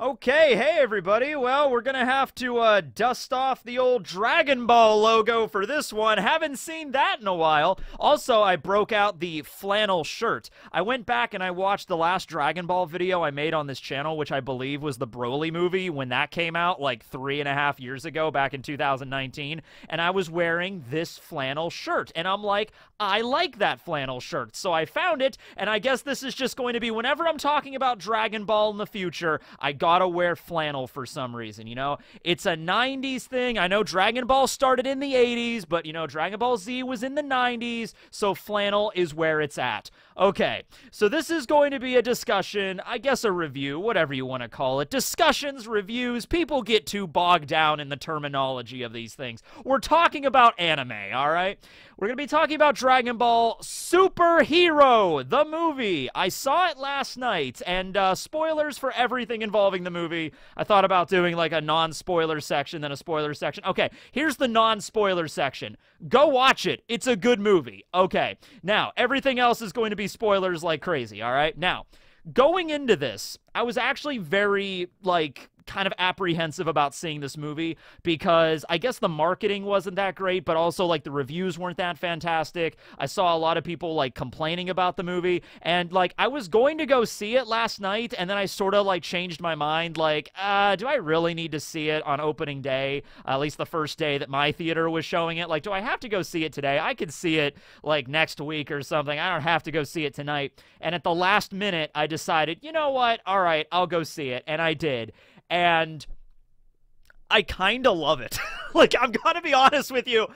Okay, hey everybody. Well, we're gonna have to uh, dust off the old Dragon Ball logo for this one. Haven't seen that in a while. Also, I broke out the flannel shirt. I went back and I watched the last Dragon Ball video I made on this channel, which I believe was the Broly movie when that came out like three and a half years ago, back in 2019. And I was wearing this flannel shirt. And I'm like, I like that flannel shirt. So I found it, and I guess this is just going to be whenever I'm talking about Dragon Ball in the future, I got gotta wear flannel for some reason, you know? It's a 90s thing. I know Dragon Ball started in the 80s, but, you know, Dragon Ball Z was in the 90s, so flannel is where it's at. Okay, so this is going to be a discussion, I guess a review, whatever you want to call it. Discussions, reviews, people get too bogged down in the terminology of these things. We're talking about anime, all right? We're going to be talking about Dragon Ball Super Hero, the movie. I saw it last night, and uh, spoilers for everything involving the movie. I thought about doing like a non spoiler section, then a spoiler section. Okay, here's the non spoiler section. Go watch it. It's a good movie. Okay, now everything else is going to be spoilers like crazy, all right? Now, going into this, I was actually very, like, kind of apprehensive about seeing this movie because I guess the marketing wasn't that great, but also like the reviews weren't that fantastic. I saw a lot of people like complaining about the movie, and like I was going to go see it last night, and then I sort of like changed my mind. Like, uh, do I really need to see it on opening day? Uh, at least the first day that my theater was showing it. Like, do I have to go see it today? I could see it like next week or something. I don't have to go see it tonight. And at the last minute, I decided, you know what? All right, I'll go see it, and I did and I kind of love it. like, I'm gonna be honest with you.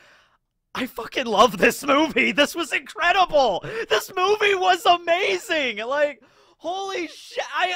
I fucking love this movie. This was incredible. This movie was amazing. Like, holy shit. I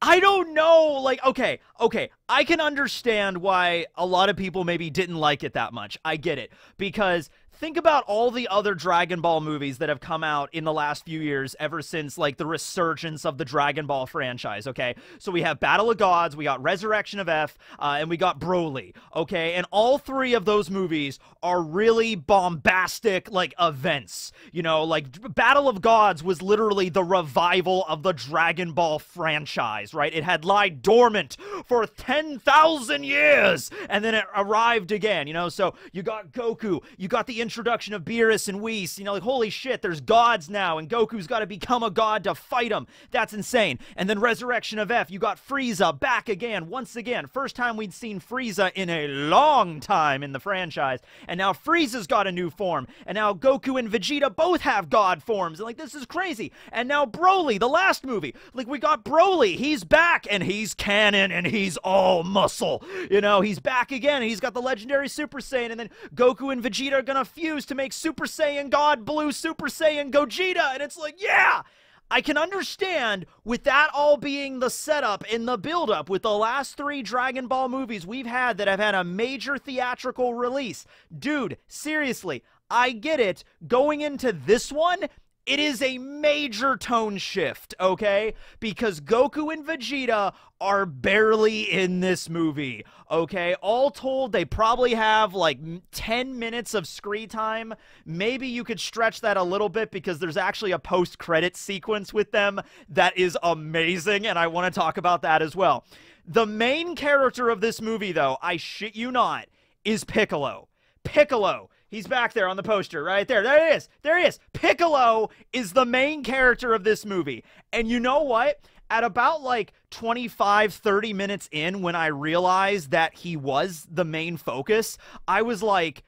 I don't know. Like, okay, okay. I can understand why a lot of people maybe didn't like it that much. I get it. Because think about all the other Dragon Ball movies that have come out in the last few years ever since like the resurgence of the Dragon Ball franchise, okay? So we have Battle of Gods, we got Resurrection of F, uh, and we got Broly, okay? And all three of those movies are really bombastic like events. You know, like Battle of Gods was literally the revival of the Dragon Ball franchise, right? It had lied dormant for 10,000 years and then it arrived again, you know? So you got Goku, you got the introduction of Beerus and Whis, you know, like, holy shit, there's gods now, and Goku's got to become a god to fight them. That's insane. And then Resurrection of F, you got Frieza back again, once again. First time we'd seen Frieza in a long time in the franchise. And now Frieza's got a new form. And now Goku and Vegeta both have god forms. And, like, this is crazy. And now Broly, the last movie. Like, we got Broly. He's back, and he's canon, and he's all muscle. You know, he's back again. And he's got the legendary Super Saiyan. And then Goku and Vegeta are gonna to make Super Saiyan God Blue Super Saiyan Gogeta. And it's like, yeah! I can understand with that all being the setup and the buildup with the last three Dragon Ball movies we've had that have had a major theatrical release. Dude, seriously, I get it. Going into this one, it is a major tone shift, okay? Because Goku and Vegeta are barely in this movie, okay? All told, they probably have like 10 minutes of screen time. Maybe you could stretch that a little bit because there's actually a post credit sequence with them that is amazing, and I want to talk about that as well. The main character of this movie, though, I shit you not, is Piccolo. Piccolo He's back there on the poster, right there. There he is. There he is. Piccolo is the main character of this movie. And you know what? At about like 25, 30 minutes in, when I realized that he was the main focus, I was like,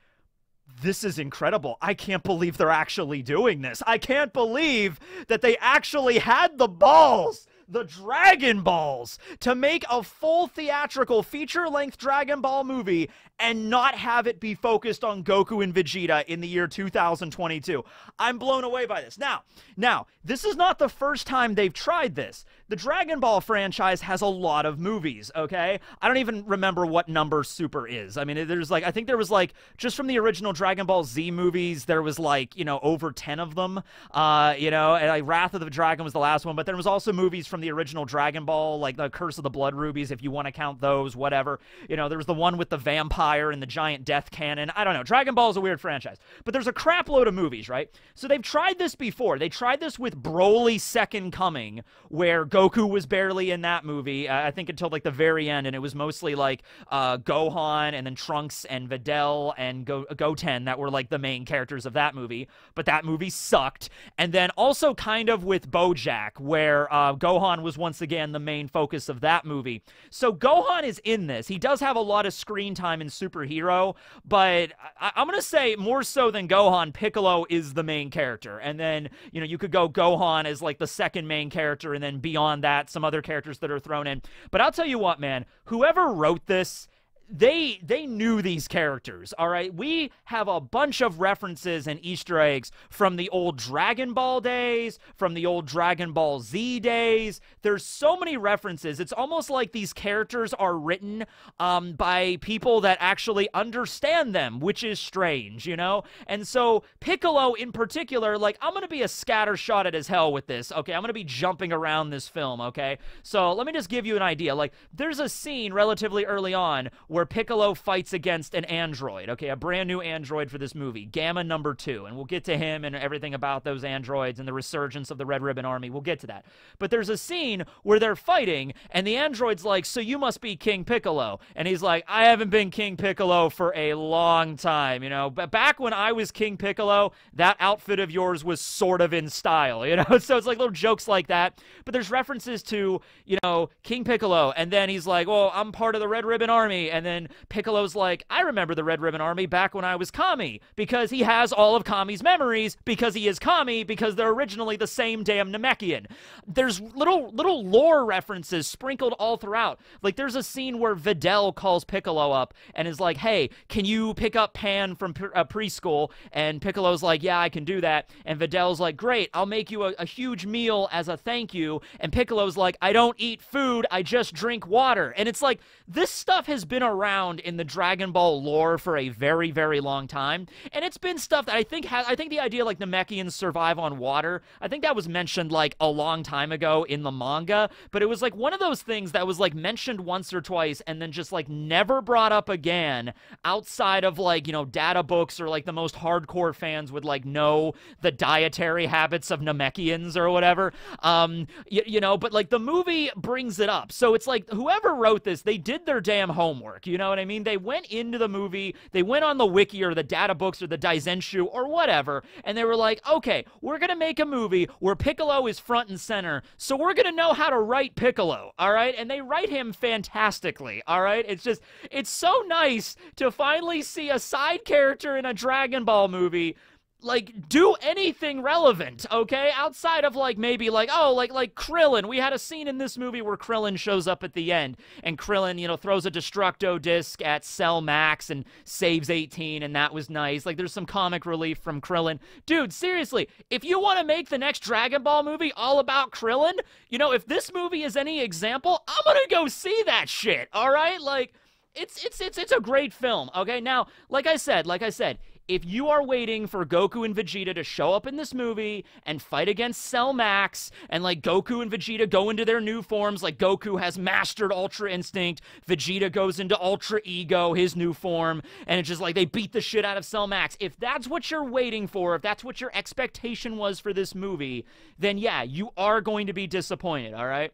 this is incredible. I can't believe they're actually doing this. I can't believe that they actually had the balls the Dragon Balls to make a full theatrical feature length Dragon Ball movie and not have it be focused on Goku and Vegeta in the year 2022. I'm blown away by this. Now, now, this is not the first time they've tried this. The Dragon Ball franchise has a lot of movies, okay? I don't even remember what number Super is. I mean, there's like I think there was like just from the original Dragon Ball Z movies, there was like, you know, over 10 of them. Uh, you know, and like Wrath of the Dragon was the last one, but there was also movies from the original Dragon Ball, like the Curse of the Blood Rubies if you want to count those, whatever. You know, there was the one with the vampire and the Giant Death Cannon. I don't know. Dragon Ball is a weird franchise. But there's a crap load of movies, right? So they've tried this before. They tried this with Broly Second Coming, where Goku was barely in that movie, uh, I think until like the very end, and it was mostly like uh, Gohan and then Trunks and Videl and Go- Goten that were like the main characters of that movie. But that movie sucked. And then also kind of with Bojack, where uh, Gohan was once again the main focus of that movie. So Gohan is in this. He does have a lot of screen time in Superhero, but I- I'm going to say more so than Gohan, Piccolo is the main character. And then, you know, you could go Gohan as like the second main character, and then beyond that, some other characters that are thrown in. But I'll tell you what, man, whoever wrote this, they they knew these characters all right? We have a bunch of references and easter eggs from the old dragon ball days from the old dragon ball z days. There's so many references. It's almost like these characters are written um, by people that actually understand them which is strange you know? And so piccolo in particular like i'm gonna be a scattershot at as hell with this okay? I'm gonna be jumping around this film okay? So let me just give you an idea. Like there's a scene relatively early on where where Piccolo fights against an android, okay, a brand new android for this movie, Gamma number two. And we'll get to him and everything about those androids and the resurgence of the Red Ribbon Army. We'll get to that. But there's a scene where they're fighting, and the android's like, So you must be King Piccolo. And he's like, I haven't been King Piccolo for a long time, you know. But back when I was King Piccolo, that outfit of yours was sort of in style, you know. So it's like little jokes like that. But there's references to, you know, King Piccolo, and then he's like, Well, I'm part of the Red Ribbon Army. And then then Piccolo's like, I remember the Red Ribbon Army back when I was Kami, because he has all of Kami's memories, because he is Kami, because they're originally the same damn Namekian. There's little little lore references sprinkled all throughout. Like there's a scene where Videl calls Piccolo up and is like, Hey, can you pick up Pan from pre- uh, preschool? And Piccolo's like, Yeah, I can do that. And Videl's like, Great, I'll make you a, a huge meal as a thank you. And Piccolo's like, I don't eat food, I just drink water. And it's like, this stuff has been around around in the Dragon Ball lore for a very, very long time, and it's been stuff that I think has. I think the idea like Namekians survive on water. I think that was mentioned like a long time ago in the manga, but it was like one of those things that was like mentioned once or twice and then just like never brought up again outside of like you know data books or like the most hardcore fans would like know the dietary habits of Namekians or whatever. Um, you know, but like the movie brings it up, so it's like whoever wrote this, they did their damn homework. You know what I mean? They went into the movie, they went on the wiki or the data books or the Daizenshu or whatever, and they were like, okay, we're going to make a movie where Piccolo is front and center, so we're going to know how to write Piccolo, all right? And they write him fantastically, all right? It's just, it's so nice to finally see a side character in a Dragon Ball movie like do anything relevant, okay? Outside of like maybe like oh like like Krillin. We had a scene in this movie where Krillin shows up at the end and Krillin, you know, throws a destructo disc at Cell Max and saves 18 and that was nice. Like there's some comic relief from Krillin. Dude, seriously, if you want to make the next Dragon Ball movie all about Krillin, you know, if this movie is any example, I'm going to go see that shit. All right? Like it's it's it's it's a great film. Okay? Now, like I said, like I said, if you are waiting for Goku and Vegeta to show up in this movie and fight against Cell Max, and like Goku and Vegeta go into their new forms, like Goku has mastered Ultra Instinct, Vegeta goes into Ultra Ego, his new form, and it's just like they beat the shit out of Cell Max. If that's what you're waiting for, if that's what your expectation was for this movie, then yeah, you are going to be disappointed, all right?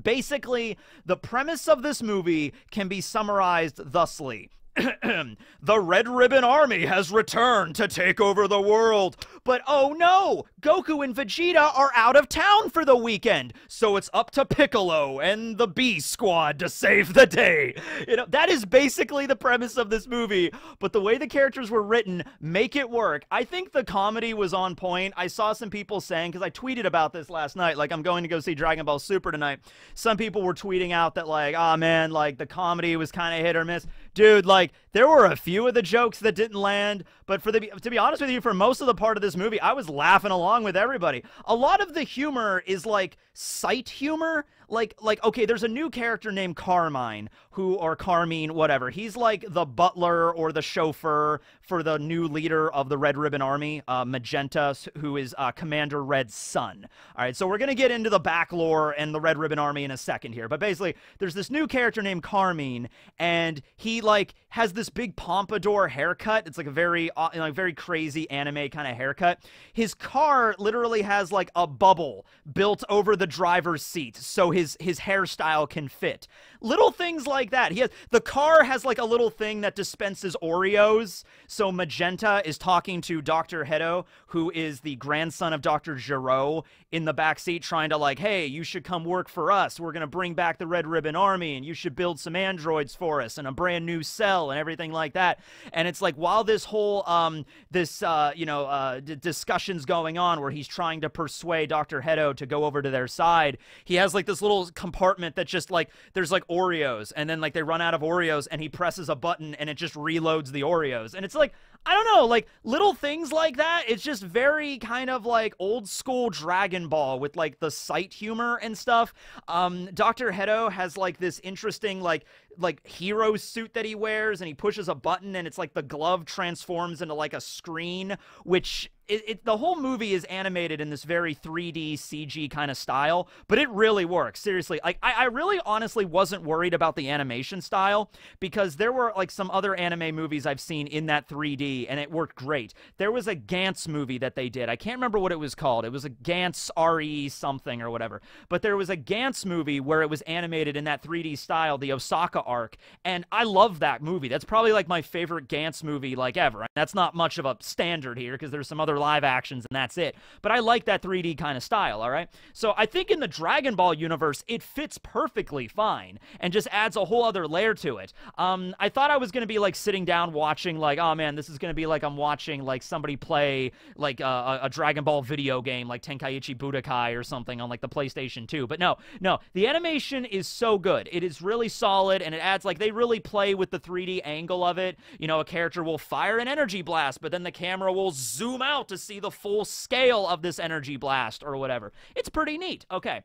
Basically, the premise of this movie can be summarized thusly. the Red Ribbon Army has returned to take over the world. But oh no, Goku and Vegeta are out of town for the weekend. So it's up to Piccolo and the B Squad to save the day. You know, that is basically the premise of this movie. But the way the characters were written make it work. I think the comedy was on point. I saw some people saying, because I tweeted about this last night, like, I'm going to go see Dragon Ball Super tonight. Some people were tweeting out that, like, oh man, like, the comedy was kind of hit or miss. Dude, like, there were a few of the jokes that didn't land, but for the to be honest with you, for most of the part of this movie, I was laughing along with everybody. A lot of the humor is like sight humor? Like like okay there's a new character named carmine who or carmine whatever. He's like the butler or the chauffeur for the new leader of the red ribbon army uh, magenta who is uh, commander red's son. All right so we're gonna get into the back lore and the red ribbon army in a second here. But basically there's this new character named carmine and he like has this big pompadour haircut. It's like a very uh, like very crazy anime kind of haircut. His car literally has like a bubble built over the driver's seat so his his hairstyle can fit. Little things like that. He has the car has like a little thing that dispenses Oreos. So Magenta is talking to Dr. Hedo, who is the grandson of Dr. Gero, in the back seat, trying to like, hey, you should come work for us. We're gonna bring back the Red Ribbon Army, and you should build some androids for us and a brand new cell and everything like that. And it's like while this whole um this uh you know uh d- discussions going on where he's trying to persuade Dr. Hedo to go over to their side, he has like this little compartment that just like there's like Oreos, and then like they run out of Oreos, and he presses a button and it just reloads the Oreos, and it's like I don't know, like little things like that. It's just very kind of like old school Dragon Ball with like the sight humor and stuff. Um, Dr. Hedo has like this interesting like like hero suit that he wears, and he pushes a button, and it's like the glove transforms into like a screen, which it, it, the whole movie is animated in this very 3D CG kind of style, but it really works. Seriously, like I, I really honestly wasn't worried about the animation style because there were like some other anime movies I've seen in that 3D and it worked great. There was a Gantz movie that they did. I can't remember what it was called. It was a Gantz RE something or whatever. But there was a Gantz movie where it was animated in that 3D style, the Osaka arc, and I love that movie. That's probably like my favorite Gantz movie like ever. That's not much of a standard here because there's some other live actions and that's it. But I like that 3D kind of style, all right? So I think in the Dragon Ball universe, it fits perfectly fine and just adds a whole other layer to it. Um, I thought I was going to be like sitting down watching, like, oh man, this is going to be like I'm watching like somebody play like uh, a, a Dragon Ball video game, like Tenkaichi Budokai or something on like the PlayStation 2. But no, no, the animation is so good. It is really solid and it adds like they really play with the 3D angle of it. You know, a character will fire an energy blast, but then the camera will zoom out to see the full scale of this energy blast or whatever. It's pretty neat. Okay.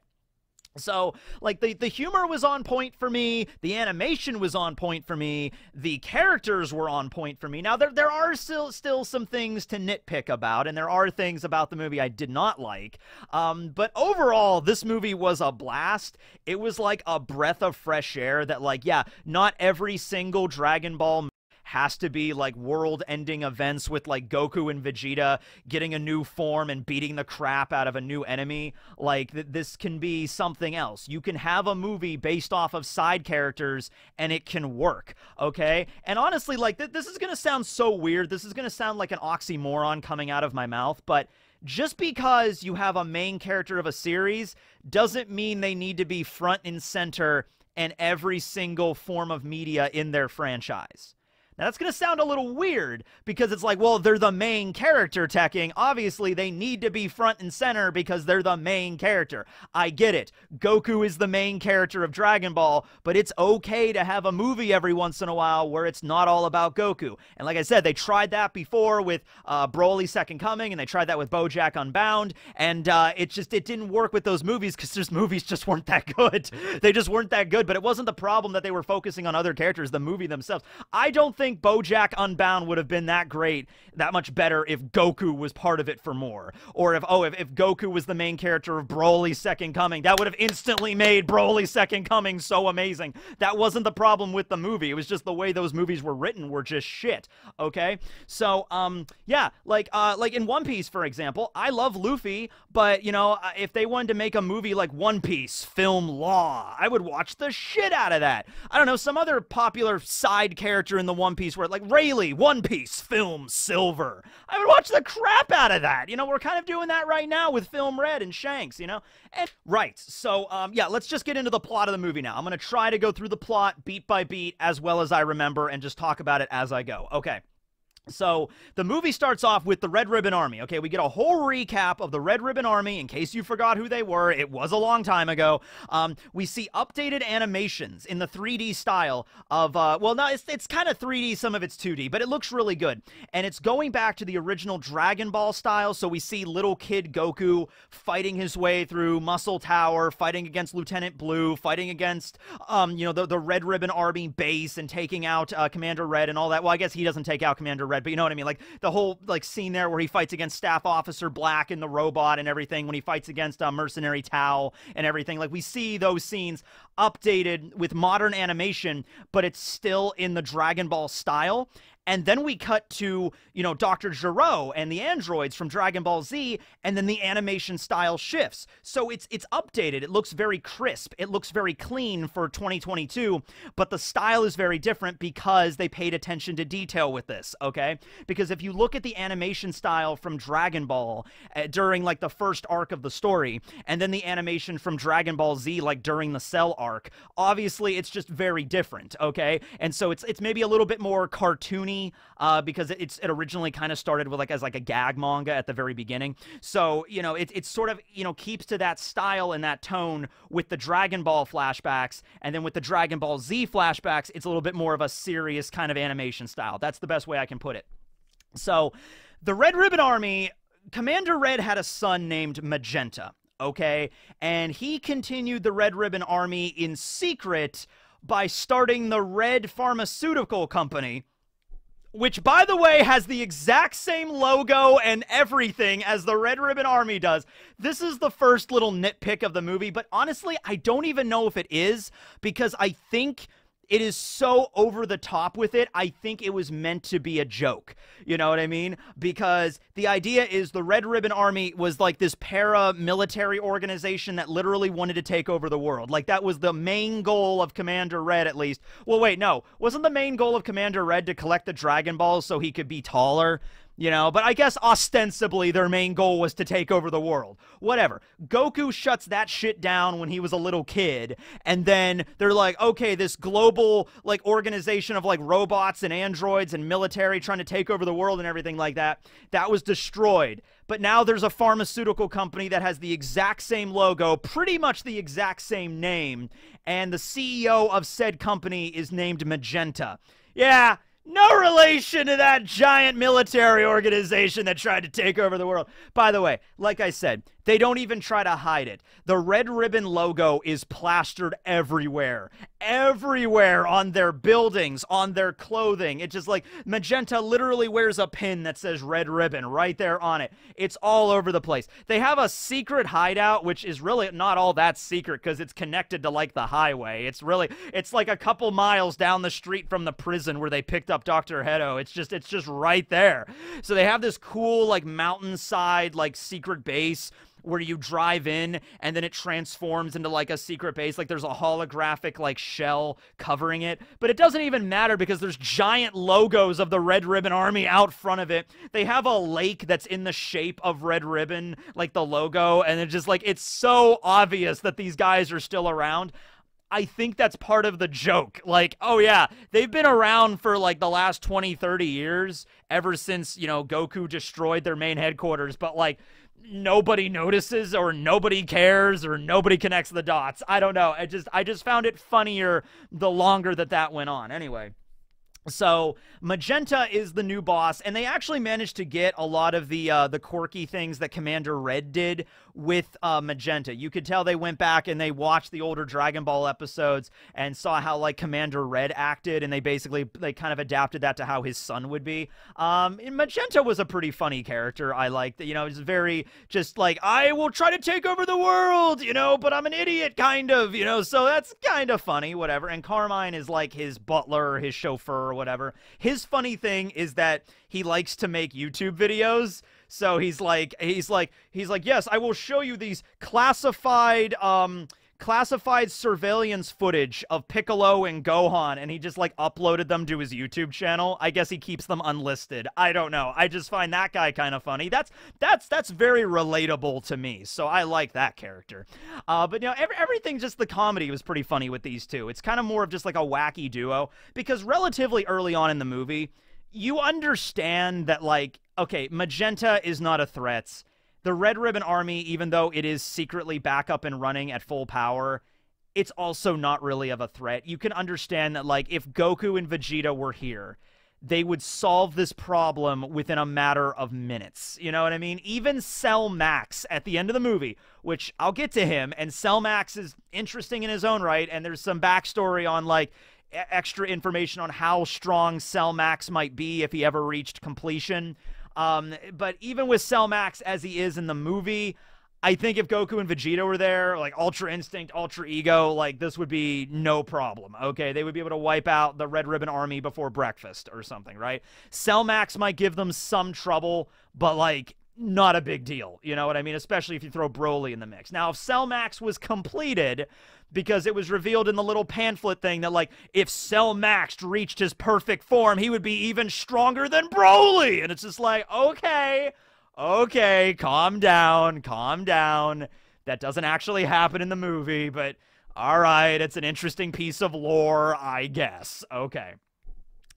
So, like, the, the humor was on point for me, the animation was on point for me, the characters were on point for me. Now, there, there are still, still some things to nitpick about, and there are things about the movie I did not like. Um, but overall, this movie was a blast. It was like a breath of fresh air that, like, yeah, not every single Dragon Ball has to be like world ending events with like Goku and Vegeta getting a new form and beating the crap out of a new enemy. Like, th- this can be something else. You can have a movie based off of side characters and it can work, okay? And honestly, like, th- this is gonna sound so weird. This is gonna sound like an oxymoron coming out of my mouth, but just because you have a main character of a series doesn't mean they need to be front and center in every single form of media in their franchise. Now that's going to sound a little weird because it's like, well, they're the main character Tekking. Obviously, they need to be front and center because they're the main character. I get it. Goku is the main character of Dragon Ball, but it's okay to have a movie every once in a while where it's not all about Goku. And like I said, they tried that before with uh, Broly Second Coming, and they tried that with BoJack Unbound, and uh, it just it didn't work with those movies because those movies just weren't that good. they just weren't that good. But it wasn't the problem that they were focusing on other characters, the movie themselves. I don't think think Bojack Unbound would have been that great, that much better if Goku was part of it for more. Or if, oh, if, if Goku was the main character of Broly's Second Coming, that would have instantly made Broly's Second Coming so amazing. That wasn't the problem with the movie. It was just the way those movies were written were just shit. Okay? So, um, yeah, like, uh, like in One Piece, for example, I love Luffy, but, you know, uh, if they wanted to make a movie like One Piece, film law, I would watch the shit out of that. I don't know, some other popular side character in the One one Piece where like Rayleigh, One Piece, film silver. I would watch the crap out of that. You know, we're kind of doing that right now with Film Red and Shanks, you know? And right. So um yeah, let's just get into the plot of the movie now. I'm gonna try to go through the plot beat by beat as well as I remember and just talk about it as I go. Okay. So the movie starts off with the Red Ribbon Army. Okay, we get a whole recap of the Red Ribbon Army. In case you forgot who they were, it was a long time ago. Um, we see updated animations in the 3D style of, uh, well, no, it's, it's kind of 3D, some of it's 2D, but it looks really good. And it's going back to the original Dragon Ball style. So we see little kid Goku fighting his way through Muscle Tower, fighting against Lieutenant Blue, fighting against, um, you know, the, the Red Ribbon Army base and taking out uh, Commander Red and all that. Well, I guess he doesn't take out Commander Red Red, but you know what I mean? Like the whole like scene there where he fights against Staff Officer Black and the robot and everything, when he fights against uh, Mercenary Tao and everything. Like we see those scenes updated with modern animation, but it's still in the Dragon Ball style. And then we cut to, you know, Dr. Gero and the androids from Dragon Ball Z, and then the animation style shifts. So it's it's updated. It looks very crisp. It looks very clean for 2022, but the style is very different because they paid attention to detail with this, okay? Because if you look at the animation style from Dragon Ball uh, during like the first arc of the story, and then the animation from Dragon Ball Z like during the Cell arc, obviously it's just very different, okay? And so it's it's maybe a little bit more cartoony uh, because it's it originally kind of started with like as like a gag manga at the very beginning. So you know it it sort of you know keeps to that style and that tone with the Dragon Ball flashbacks, and then with the Dragon Ball Z flashbacks, it's a little bit more of a serious kind of animation style. That's the best way I can put it. So, the Red Ribbon Army. Commander Red had a son named Magenta, okay? And he continued the Red Ribbon Army in secret by starting the Red Pharmaceutical Company, which by the way has the exact same logo and everything as the Red Ribbon Army does. This is the first little nitpick of the movie, but honestly, I don't even know if it is because I think it is so over the top with it. I think it was meant to be a joke. You know what I mean? Because the idea is the Red Ribbon Army was like this paramilitary organization that literally wanted to take over the world. Like that was the main goal of Commander Red, at least. Well, wait, no. Wasn't the main goal of Commander Red to collect the Dragon Balls so he could be taller? You know, but I guess ostensibly their main goal was to take over the world. Whatever. Goku shuts that shit down when he was a little kid, and then they're like, okay, this global like organization of like robots and androids and military trying to take over the world and everything like that, that was destroyed. But now there's a pharmaceutical company that has the exact same logo, pretty much the exact same name, and the CEO of said company is named Magenta. Yeah, no relation to that giant military organization that tried to take over the world. By the way, like I said, they don't even try to hide it. The red ribbon logo is plastered everywhere. Everywhere on their buildings, on their clothing. It's just like Magenta literally wears a pin that says red ribbon right there on it. It's all over the place. They have a secret hideout, which is really not all that secret because it's connected to like the highway. It's really, it's like a couple miles down the street from the prison where they picked up Dr. Hedo. It's just, it's just right there. So they have this cool like mountainside, like secret base where you drive in and then it transforms into like a secret base. Like there's a holographic like shell covering it. But it doesn't even matter because there's giant logos of the red ribbon army out front of it. They have a lake that's in the shape of red ribbon like the logo. And it's just like it's so obvious that these guys are still around. I think that's part of the joke. Like, oh yeah, they've been around for like the last 20, 30 years ever since, you know, Goku destroyed their main headquarters, but like nobody notices or nobody cares or nobody connects the dots. I don't know. I just I just found it funnier the longer that that went on. Anyway, so Magenta is the new boss, and they actually managed to get a lot of the uh, the quirky things that Commander Red did with uh, Magenta. You could tell they went back and they watched the older Dragon Ball episodes and saw how like Commander Red acted, and they basically they kind of adapted that to how his son would be. Um, Magenta was a pretty funny character. I liked. You know, it's very just like I will try to take over the world, you know, but I'm an idiot, kind of, you know. So that's kind of funny, whatever. And Carmine is like his butler, or his chauffeur or whatever. His funny thing is that he likes to make YouTube videos. So he's like he's like he's like, "Yes, I will show you these classified um classified surveillance footage of Piccolo and Gohan and he just like uploaded them to his YouTube channel. I guess he keeps them unlisted. I don't know. I just find that guy kind of funny. That's that's that's very relatable to me. So I like that character. Uh, but you know, every, everything just the comedy was pretty funny with these two. It's kind of more of just like a wacky duo because relatively early on in the movie, you understand that, like, okay, Magenta is not a threat. The Red Ribbon Army, even though it is secretly back up and running at full power, it's also not really of a threat. You can understand that, like, if Goku and Vegeta were here, they would solve this problem within a matter of minutes. You know what I mean? Even Cell Max at the end of the movie, which I'll get to him, and Cell Max is interesting in his own right, and there's some backstory on like extra information on how strong Cell Max might be if he ever reached completion. Um, but even with Cell Max as he is in the movie, I think if Goku and Vegeta were there, like Ultra Instinct, Ultra Ego, like this would be no problem. Okay, they would be able to wipe out the Red Ribbon Army before breakfast or something, right? Cell Max might give them some trouble, but like not a big deal. You know what I mean? Especially if you throw Broly in the mix. Now, if Cell Max was completed, because it was revealed in the little pamphlet thing that, like, if Cell Max reached his perfect form, he would be even stronger than Broly. And it's just like, okay, okay, calm down, calm down. That doesn't actually happen in the movie, but all right, it's an interesting piece of lore, I guess. Okay.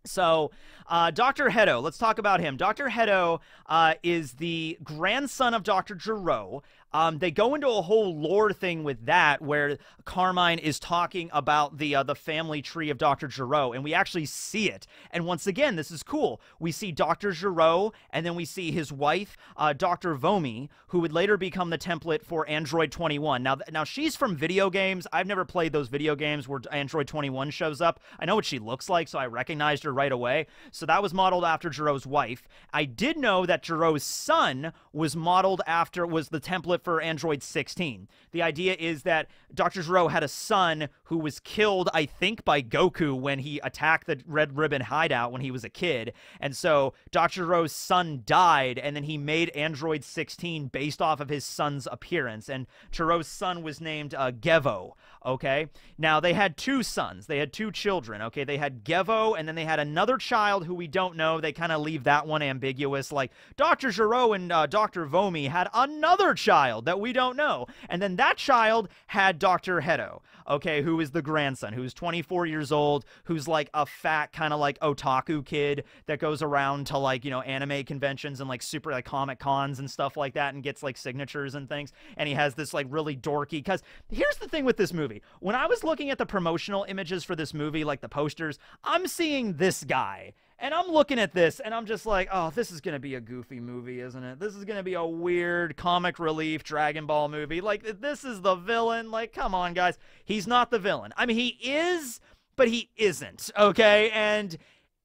So, uh, Dr. Hedo, let's talk about him. Dr. Hedo uh, is the grandson of Dr. Gero, um, they go into a whole lore thing with that, where Carmine is talking about the uh, the family tree of Doctor Gero, and we actually see it. And once again, this is cool. We see Doctor Gero, and then we see his wife, uh, Doctor Vomi, who would later become the template for Android 21. Now, now she's from video games. I've never played those video games where Android 21 shows up. I know what she looks like, so I recognized her right away. So that was modeled after Gero's wife. I did know that Gero's son was modeled after was the template for Android 16. The idea is that Dr. Gero had a son who was killed, I think, by Goku when he attacked the Red Ribbon hideout when he was a kid. And so Dr. Gero's son died, and then he made Android 16 based off of his son's appearance. And Gero's son was named uh, Gevo, okay? Now, they had two sons. They had two children, okay? They had Gevo, and then they had another child who we don't know. They kind of leave that one ambiguous. Like, Dr. Gero and uh, Dr. Vomi had another child that we don't know. And then that child had Dr. Hedo, okay, who is the grandson, who's 24 years old, who's like a fat kind of like otaku kid that goes around to like, you know, anime conventions and like super like comic cons and stuff like that and gets like signatures and things. And he has this like really dorky cuz here's the thing with this movie. When I was looking at the promotional images for this movie, like the posters, I'm seeing this guy and I'm looking at this and I'm just like, oh, this is going to be a goofy movie, isn't it? This is going to be a weird comic relief Dragon Ball movie. Like, this is the villain. Like, come on, guys. He's not the villain. I mean, he is, but he isn't, okay? And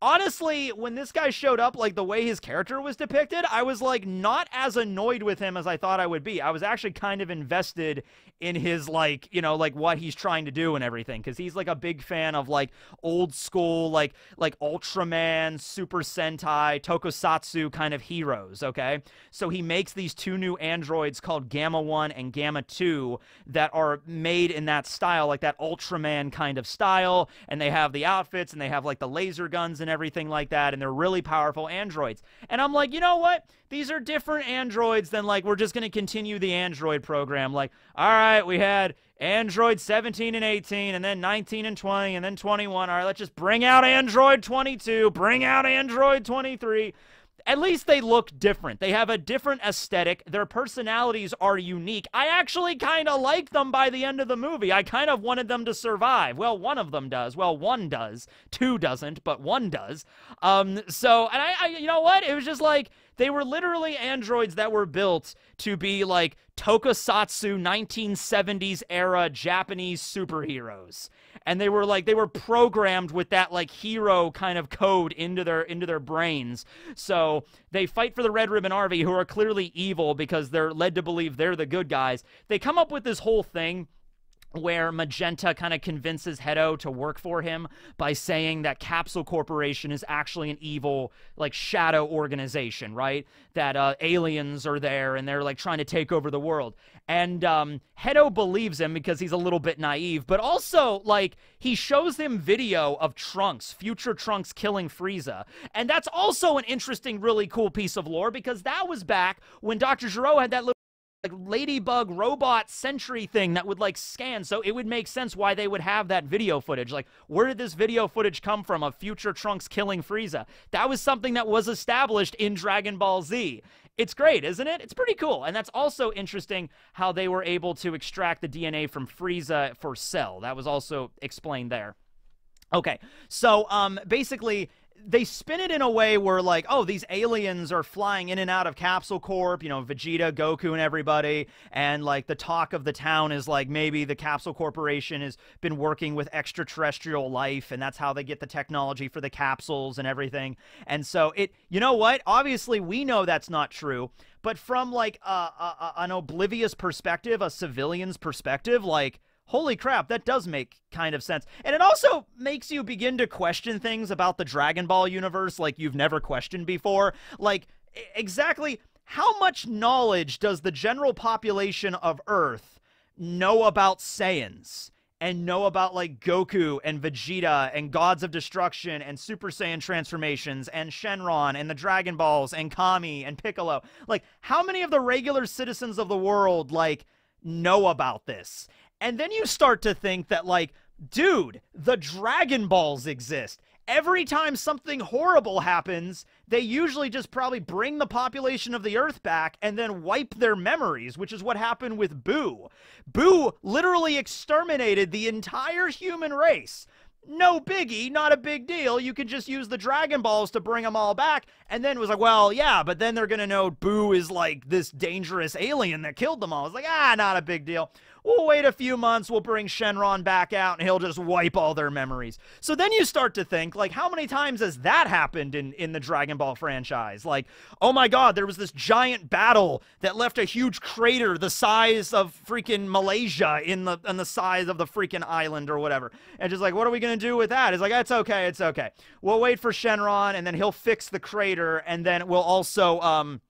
honestly, when this guy showed up, like the way his character was depicted, I was like not as annoyed with him as I thought I would be. I was actually kind of invested in his like, you know, like what he's trying to do and everything cuz he's like a big fan of like old school like like Ultraman, Super Sentai, Tokusatsu kind of heroes, okay? So he makes these two new androids called Gamma 1 and Gamma 2 that are made in that style, like that Ultraman kind of style, and they have the outfits and they have like the laser guns and everything like that, and they're really powerful androids. And I'm like, you know what? These are different androids than like we're just going to continue the android program. Like, all right, we had Android 17 and 18, and then 19 and 20, and then 21. All right, let's just bring out Android 22, bring out Android 23 at least they look different. They have a different aesthetic. Their personalities are unique. I actually kind of like them by the end of the movie. I kind of wanted them to survive. Well, one of them does. Well, one does. Two doesn't, but one does. Um, so, and I, I you know what? It was just like they were literally androids that were built to be like tokusatsu 1970s era Japanese superheroes. And they were like they were programmed with that like hero kind of code into their into their brains. So they fight for the Red Ribbon Army who are clearly evil because they're led to believe they're the good guys. They come up with this whole thing where Magenta kind of convinces Hedo to work for him by saying that Capsule Corporation is actually an evil, like, shadow organization, right? That uh, aliens are there and they're, like, trying to take over the world. And um, Hedo believes him because he's a little bit naive, but also, like, he shows him video of Trunks, future Trunks killing Frieza. And that's also an interesting, really cool piece of lore because that was back when Dr. Gero had that little like ladybug robot sentry thing that would like scan. So it would make sense why they would have that video footage. Like where did this video footage come from of future trunks killing frieza? That was something that was established in dragon ball z. It's great isn't it? It's pretty cool. And that's also interesting how they were able to extract the dna from frieza for cell. That was also explained there. Okay, so um, basically, they spin it in a way where like oh these aliens are flying in and out of capsule corp you know vegeta goku and everybody and like the talk of the town is like maybe the capsule corporation has been working with extraterrestrial life and that's how they get the technology for the capsules and everything. And so it you know what? Obviously we know that's not true but from like a, a, an oblivious perspective a civilian's perspective like holy crap, that does make kind of sense. And it also makes you begin to question things about the Dragon Ball universe like you've never questioned before. Like, exactly how much knowledge does the general population of Earth know about Saiyans? and know about like Goku and Vegeta and Gods of Destruction and Super Saiyan transformations and Shenron and the Dragon Balls and Kami and Piccolo. Like, how many of the regular citizens of the world like know about this? And then you start to think that, like, dude, the Dragon Balls exist. Every time something horrible happens, they usually just probably bring the population of the Earth back and then wipe their memories, which is what happened with Boo. Boo literally exterminated the entire human race no biggie, not a big deal. You could just use the Dragon Balls to bring them all back. And then it was like, well, yeah, but then they're going to know Boo is like this dangerous alien that killed them all. It's like, ah, not a big deal. We'll wait a few months, we'll bring Shenron back out, and he'll just wipe all their memories. So then you start to think, like, how many times has that happened in, in the Dragon Ball franchise? Like, oh my god, there was this giant battle that left a huge crater the size of freaking Malaysia in the in the size of the freaking island or whatever. And just like, what are we gonna do with that? It's like, it's okay, it's okay. We'll wait for Shenron, and then he'll fix the crater, and then we'll also um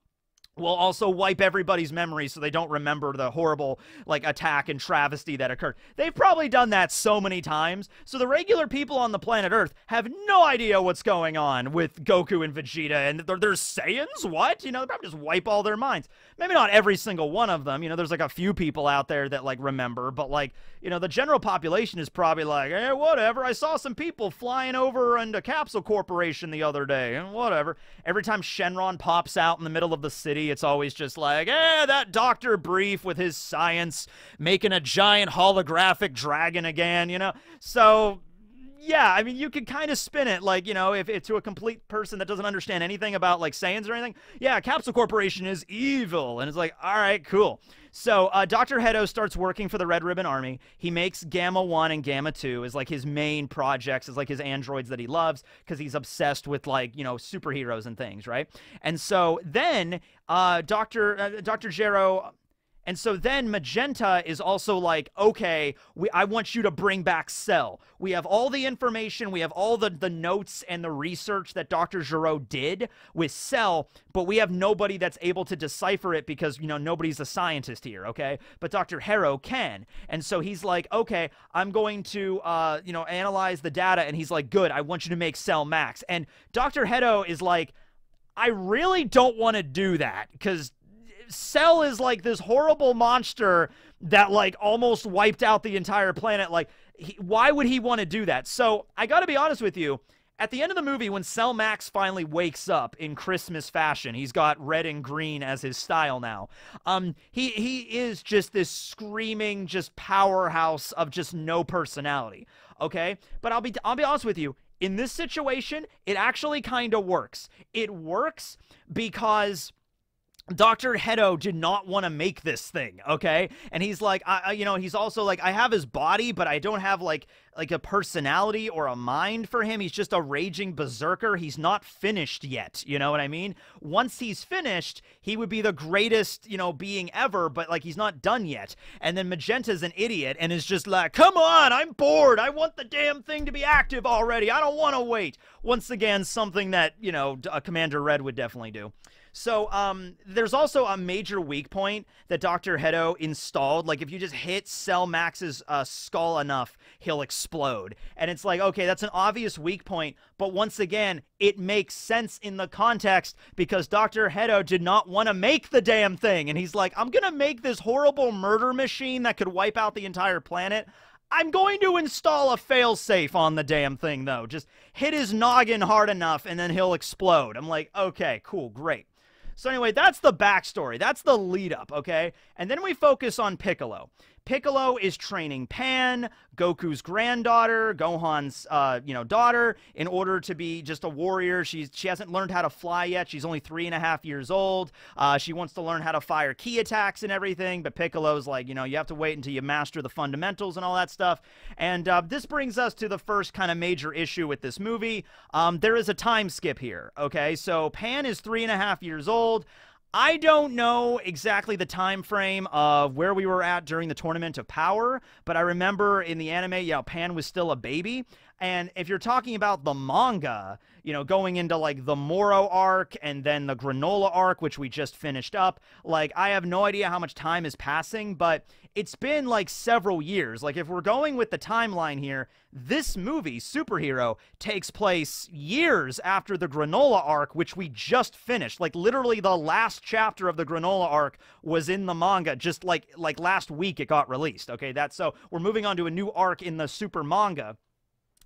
will also wipe everybody's memory so they don't remember the horrible like attack and travesty that occurred. They've probably done that so many times. So the regular people on the planet Earth have no idea what's going on with Goku and Vegeta and they're, they're Saiyans? What? You know, they probably just wipe all their minds. Maybe not every single one of them. You know, there's like a few people out there that like remember, but like, you know, the general population is probably like, "Eh, whatever. I saw some people flying over into Capsule Corporation the other day and whatever. Every time Shenron pops out in the middle of the city, it's always just like, eh, that Dr. Brief with his science making a giant holographic dragon again, you know? So, yeah, I mean, you could kind of spin it like, you know, if it's to a complete person that doesn't understand anything about like Saiyans or anything, yeah, Capsule Corporation is evil. And it's like, all right, cool. So uh, Dr. Hedo starts working for the Red Ribbon Army. He makes Gamma 1 and Gamma 2 as like his main projects, as like his androids that he loves because he's obsessed with like, you know, superheroes and things, right? And so then uh, Dr. Uh, Dr. Gero and so then Magenta is also like, okay, we, I want you to bring back Cell. We have all the information, we have all the, the notes and the research that Dr. Gero did with Cell, but we have nobody that's able to decipher it because, you know, nobody's a scientist here, okay? But Dr. Hedo can. And so he's like, okay, I'm going to, uh, you know, analyze the data. And he's like, good, I want you to make Cell Max. And Dr. Hedo is like, I really don't want to do that because Cell is like this horrible monster that like almost wiped out the entire planet. Like, he, why would he want to do that? So I got to be honest with you. At the end of the movie, when Cell Max finally wakes up in Christmas fashion, he's got red and green as his style now. Um, he he is just this screaming, just powerhouse of just no personality. Okay, but I'll be I'll be honest with you. In this situation, it actually kind of works. It works because Dr. Hedo did not want to make this thing, okay? And he's like, I, you know, he's also like, I have his body, but I don't have like like a personality or a mind for him. He's just a raging berserker. He's not finished yet. You know what I mean? Once he's finished, he would be the greatest, you know, being ever, but like he's not done yet. And then Magenta's an idiot and is just like, come on, I'm bored. I want the damn thing to be active already. I don't want to wait. Once again, something that, you know, a uh, Commander Red would definitely do. So um, there's also a major weak point that Dr. Hedo installed. Like if you just hit Cell Max's uh, skull enough, he'll explode. And it's like, okay, that's an obvious weak point, but once again, it makes sense in the context because Dr. Hedo did not want to make the damn thing. And he's like, I'm going to make this horrible murder machine that could wipe out the entire planet. I'm going to install a failsafe on the damn thing, though. Just hit his noggin hard enough and then he'll explode. I'm like, okay, cool, great. So, anyway, that's the backstory. That's the lead up, okay? And then we focus on Piccolo. Piccolo is training Pan, Goku's granddaughter, Gohan's uh, you know daughter, in order to be just a warrior. She's she hasn't learned how to fly yet. She's only three and a half years old. Uh, she wants to learn how to fire ki attacks and everything. But Piccolo's like, you know, you have to wait until you master the fundamentals and all that stuff. And uh, this brings us to the first kind of major issue with this movie. Um, there is a time skip here. Okay, so Pan is three and a half years old. I don't know exactly the time frame of where we were at during the tournament of power, but I remember in the anime, yeah, Pan was still a baby. And if you're talking about the manga, you know, going into like the Moro arc and then the Granola arc, which we just finished up, like I have no idea how much time is passing, but it's been like several years. Like if we're going with the timeline here, this movie, Superhero, takes place years after the Granola arc, which we just finished. Like literally the last chapter of the Granola arc was in the manga just like like last week it got released. Okay, that's so we're moving on to a new arc in the Super manga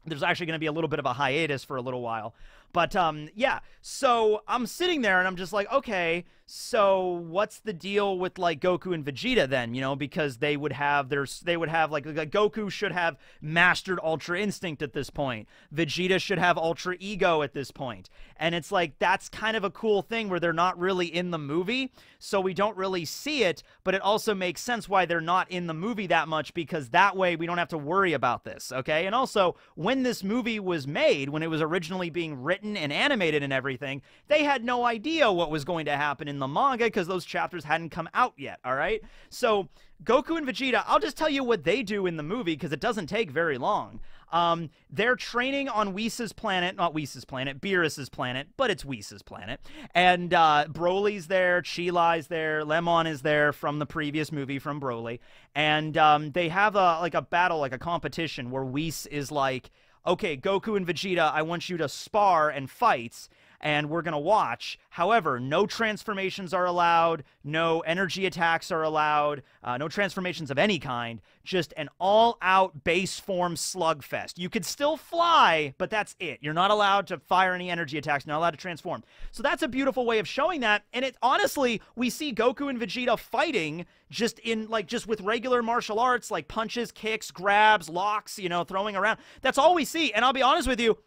there's actually going to be a little bit of a hiatus for a little while. But um, yeah, so I'm sitting there and I'm just like, okay, so what's the deal with like Goku and Vegeta then? You know, because they would have their they would have like, like Goku should have mastered Ultra Instinct at this point. Vegeta should have Ultra Ego at this point. And it's like that's kind of a cool thing where they're not really in the movie, so we don't really see it, but it also makes sense why they're not in the movie that much because that way we don't have to worry about this, okay? And also, when this movie was made, when it was originally being written and animated and everything, they had no idea what was going to happen in the manga because those chapters hadn't come out yet, all right? So, Goku and Vegeta, I'll just tell you what they do in the movie because it doesn't take very long. Um, they're training on Whis' planet, not Whis' planet, Beerus's planet, but it's Whis' planet. And uh, Broly's there, Cheelai's there, Lemon is there from the previous movie from Broly, and um, they have a like a battle, like a competition where Whis is like, okay, Goku and Vegeta, I want you to spar and fight and we're going to watch. However, no transformations are allowed, no energy attacks are allowed, uh, no transformations of any kind, just an all out base form slugfest. You could still fly, but that's it. You're not allowed to fire any energy attacks, not allowed to transform. So that's a beautiful way of showing that. And it honestly, we see Goku and Vegeta fighting just in like just with regular martial arts, like punches, kicks, grabs, locks, you know, throwing around. That's all we see. And I'll be honest with you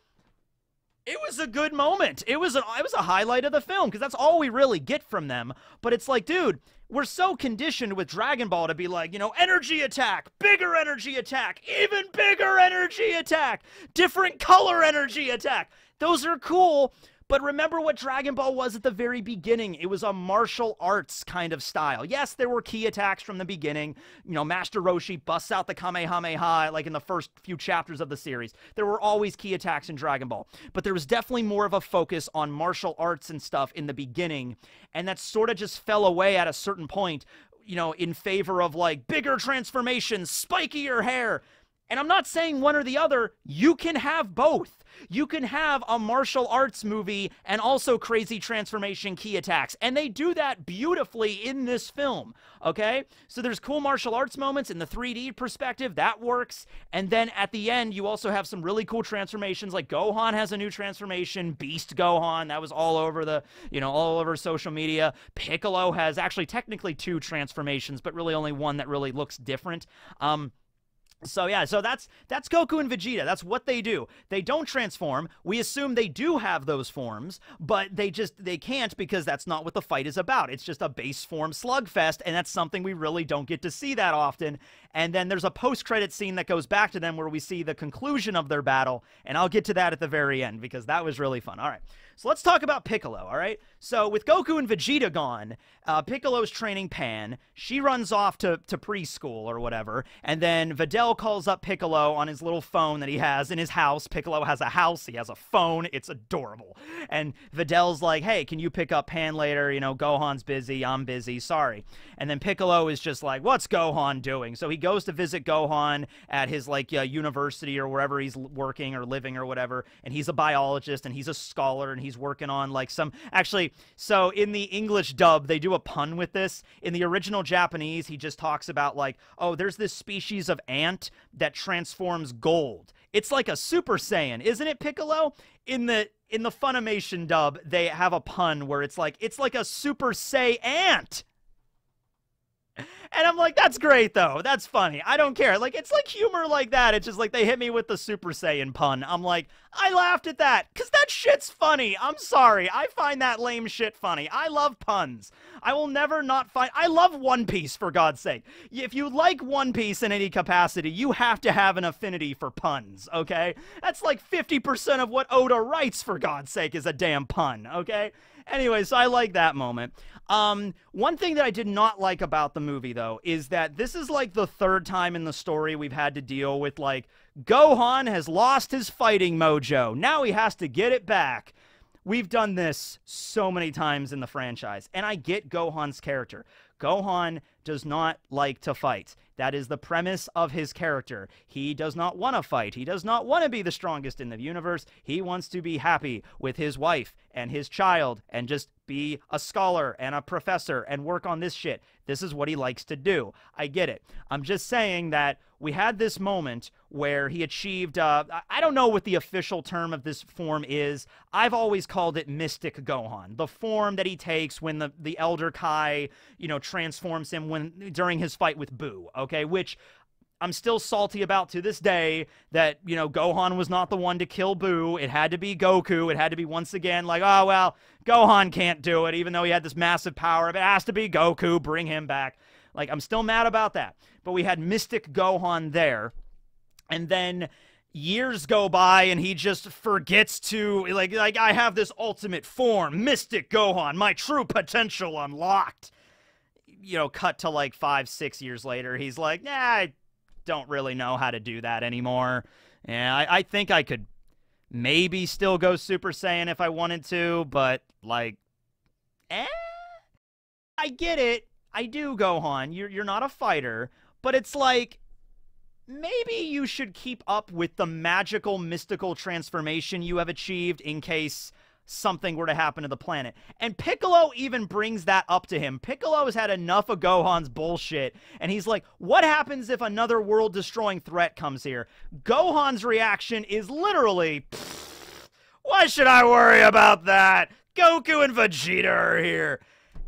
it was a good moment. It was a it was a highlight of the film because that's all we really get from them. But it's like, dude, we're so conditioned with Dragon Ball to be like, you know, energy attack, bigger energy attack, even bigger energy attack, different color energy attack. Those are cool, but remember what Dragon Ball was at the very beginning. It was a martial arts kind of style. Yes, there were ki attacks from the beginning. You know, Master Roshi busts out the Kamehameha like in the first few chapters of the series. There were always ki attacks in Dragon Ball. But there was definitely more of a focus on martial arts and stuff in the beginning. And that sort of just fell away at a certain point, you know, in favor of like bigger transformations, spikier hair. And I'm not saying one or the other. You can have both. You can have a martial arts movie and also crazy transformation ki attacks. And they do that beautifully in this film. Okay? So there's cool martial arts moments in the 3D perspective. That works. And then at the end, you also have some really cool transformations. Like Gohan has a new transformation, Beast Gohan. That was all over the, you know, all over social media. Piccolo has actually technically two transformations, but really only one that really looks different. Um, so yeah, so that's that's Goku and Vegeta. That's what they do. They don't transform. We assume they do have those forms, but they just they can't because that's not what the fight is about. It's just a base form slugfest, and that's something we really don't get to see that often. And then there's a post-credit scene that goes back to them where we see the conclusion of their battle, and I'll get to that at the very end because that was really fun. All right. So let's talk about Piccolo, all right? So with Goku and Vegeta gone, uh, Piccolo's training Pan. She runs off to, to preschool or whatever, and then Videl calls up Piccolo on his little phone that he has in his house. Piccolo has a house, he has a phone, it's adorable. And Videl's like, hey, can you pick up Pan later? You know, Gohan's busy, I'm busy, sorry. And then Piccolo is just like, what's Gohan doing? So he goes to visit Gohan at his like uh, university or wherever he's working or living or whatever, and he's a biologist and he's a scholar and he's working on like some actually. So in the English dub, they do a pun with this. In the original Japanese, he just talks about like, oh, there's this species of ant that transforms gold. It's like a Super Saiyan, isn't it, Piccolo? In the in the Funimation dub, they have a pun where it's like it's like a Super Saiyan ant. And I'm like, that's great though. That's funny. I don't care. Like it's like humor like that. It's just like they hit me with the Super Saiyan pun. I'm like, I laughed at that cuz that shit's funny. I'm sorry. I find that lame shit funny. I love puns. I will never not find I love One Piece for God's sake. If you like One Piece in any capacity, you have to have an affinity for puns, okay? That's like 50% of what Oda writes for God's sake is a damn pun, okay? Anyway, so I like that moment. Um, one thing that I did not like about the movie, though, is that this is like the third time in the story we've had to deal with, like, Gohan has lost his fighting mojo. Now he has to get it back. We've done this so many times in the franchise, and I get Gohan's character. Gohan does not like to fight. That is the premise of his character. He does not want to fight. He does not want to be the strongest in the universe. He wants to be happy with his wife and his child and just be a scholar and a professor and work on this shit. This is what he likes to do. I get it. I'm just saying that we had this moment where he achieved, uh, I don't know what the official term of this form is. I've always called it Mystic Gohan, the form that he takes when the, the Elder Kai, you know, transforms him when during his fight with Boo, okay? Which I'm still salty about to this day that, you know, Gohan was not the one to kill Boo. It had to be Goku. It had to be once again like, oh, well, Gohan can't do it, even though he had this massive power. If it has to be Goku. Bring him back. Like, I'm still mad about that. But we had Mystic Gohan there. And then years go by and he just forgets to like like I have this ultimate form, Mystic Gohan, my true potential unlocked. You know, cut to like five, six years later, he's like, nah, don't really know how to do that anymore. Yeah, I, I think I could maybe still go Super Saiyan if I wanted to, but like, eh? I get it. I do, Gohan. You're you're not a fighter, but it's like maybe you should keep up with the magical mystical transformation you have achieved in case something were to happen to the planet. And Piccolo even brings that up to him. Piccolo has had enough of Gohan's bullshit, and he's like, What happens if another world destroying threat comes here? Gohan's reaction is literally, Why should I worry about that? Goku and Vegeta are here.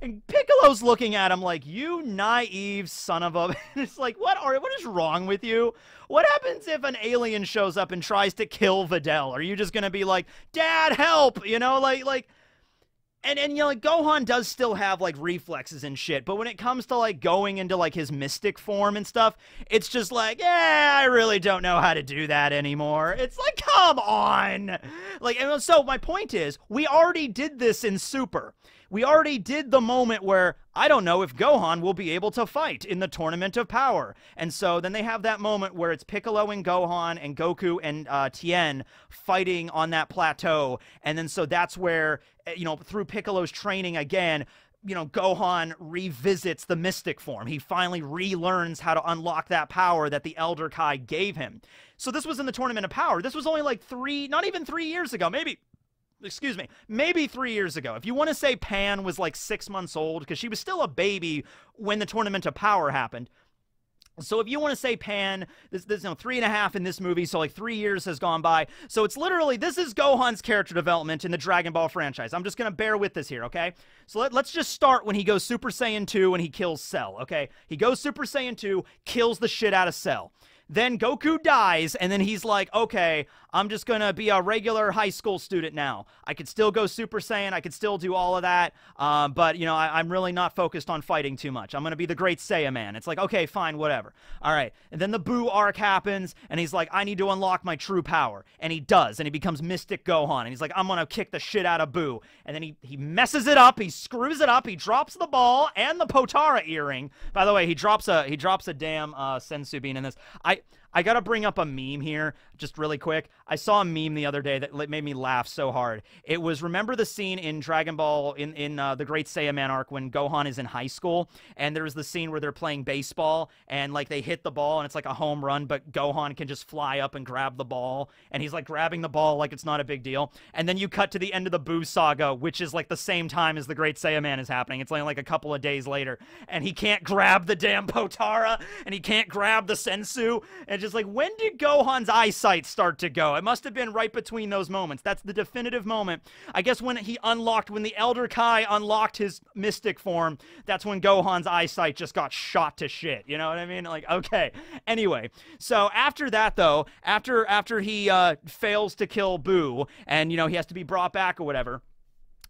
And Piccolo's looking at him like, "You naive son of a." it's like, what are? What is wrong with you? What happens if an alien shows up and tries to kill Videl? Are you just gonna be like, "Dad, help!" You know, like, like, and and you know, like Gohan does still have like reflexes and shit, but when it comes to like going into like his mystic form and stuff, it's just like, yeah, I really don't know how to do that anymore. It's like, come on, like, and so my point is, we already did this in Super we already did the moment where I don't know if Gohan will be able to fight in the Tournament of Power. And so then they have that moment where it's Piccolo and Gohan and Goku and uh, Tien fighting on that plateau. And then so that's where, eh, you know, through Piccolo's training again, you know, Gohan revisits the mystic form. He finally relearns how to unlock that power that the Elder Kai gave him. So this was in the Tournament of Power. This was only like three, not even three years ago, maybe excuse me, maybe three years ago. If you want to say Pan was like six months old, because she was still a baby when the Tournament of Power happened. So if you want to say Pan, this, this, you know, three and a half in this movie, so like three years has gone by. So it's literally, this is Gohan's character development in the Dragon Ball franchise. I'm just going to bear with this here, okay? So let, let's just start when he goes Super Saiyan 2 and he kills Cell, okay? He goes Super Saiyan 2, kills the shit out of Cell. Then Goku dies, and then he's like, okay, I'm just gonna be a regular high school student now. I could still go Super Saiyan. I could still do all of that. Um, but you know, I, am really not focused on fighting too much. I'm gonna be the Great Saiyaman. It's like, okay, fine, whatever. All right. And then the Boo arc happens, and he's like, I need to unlock my true power, and he does, and he becomes Mystic Gohan, and he's like, I'm gonna kick the shit out of Boo, and then he he messes it up. He screws it up. He drops the ball and the Potara earring. By the way, he drops a he drops a damn uh, bean in this. I I gotta bring up a meme here, just really quick. I saw a meme the other day that made me laugh so hard. It was remember the scene in Dragon Ball in in uh, the Great Saiyaman arc when Gohan is in high school, and there was the scene where they're playing baseball and like they hit the ball and it's like a home run, but Gohan can just fly up and grab the ball, and he's like grabbing the ball like it's not a big deal. And then you cut to the end of the Boo saga, which is like the same time as the Great Saiyaman is happening. It's only like a couple of days later, and he can't grab the damn Potara, and he can't grab the Senzu, and just like, when did Gohan's eyesight start to go? It must have been right between those moments. That's the definitive moment. I guess when he unlocked, when the Elder Kai unlocked his mystic form, that's when Gohan's eyesight just got shot to shit. You know what I mean? Like, okay. Anyway, so after that, though, after after he uh, fails to kill Boo, and you know he has to be brought back or whatever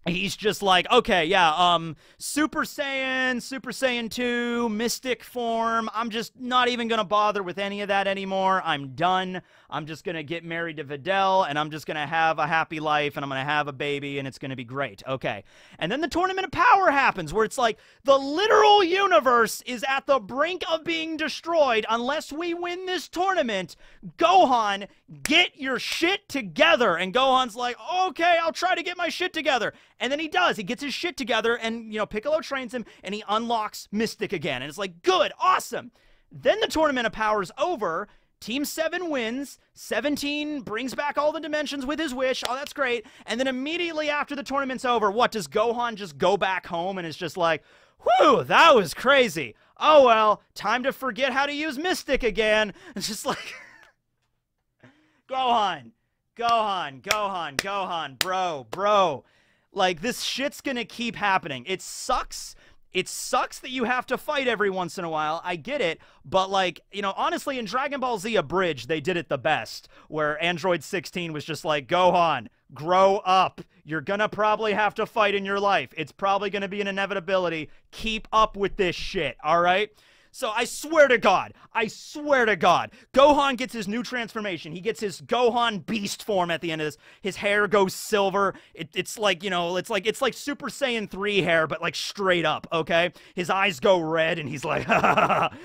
he's just like okay yeah um super saiyan super saiyan 2 mystic form. I'm just not even gonna bother with any of that anymore. I'm done. I'm just gonna get married to videl and i'm just gonna have a happy life and i'm gonna have a baby and it's gonna be great. Okay. And then the tournament of power happens where it's like the literal universe is at the brink of being destroyed unless we win this tournament. Gohan get your shit together. And gohan's like okay i'll try to get my shit together and then he does. He gets his shit together, and, you know, Piccolo trains him, and he unlocks Mystic again. And it's like, good, awesome. Then the Tournament of Power is over. Team 7 wins. 17 brings back all the dimensions with his wish. Oh, that's great. And then immediately after the tournament's over, what, does Gohan just go back home and is just like, whew, that was crazy. Oh, well, time to forget how to use Mystic again. It's just like, Gohan, Gohan, Gohan, Gohan, bro, bro. Like, this shit's gonna keep happening. It sucks. It sucks that you have to fight every once in a while. I get it. But, like, you know, honestly, in Dragon Ball Z Abridged, they did it the best, where Android 16 was just like, Gohan, grow up. You're gonna probably have to fight in your life. It's probably gonna be an inevitability. Keep up with this shit, all right? So I swear to God, I swear to God, Gohan gets his new transformation. He gets his Gohan beast form at the end of this. His hair goes silver. It, it's like, you know, it's like it's like Super Saiyan 3 hair, but like straight up, okay? His eyes go red and he's like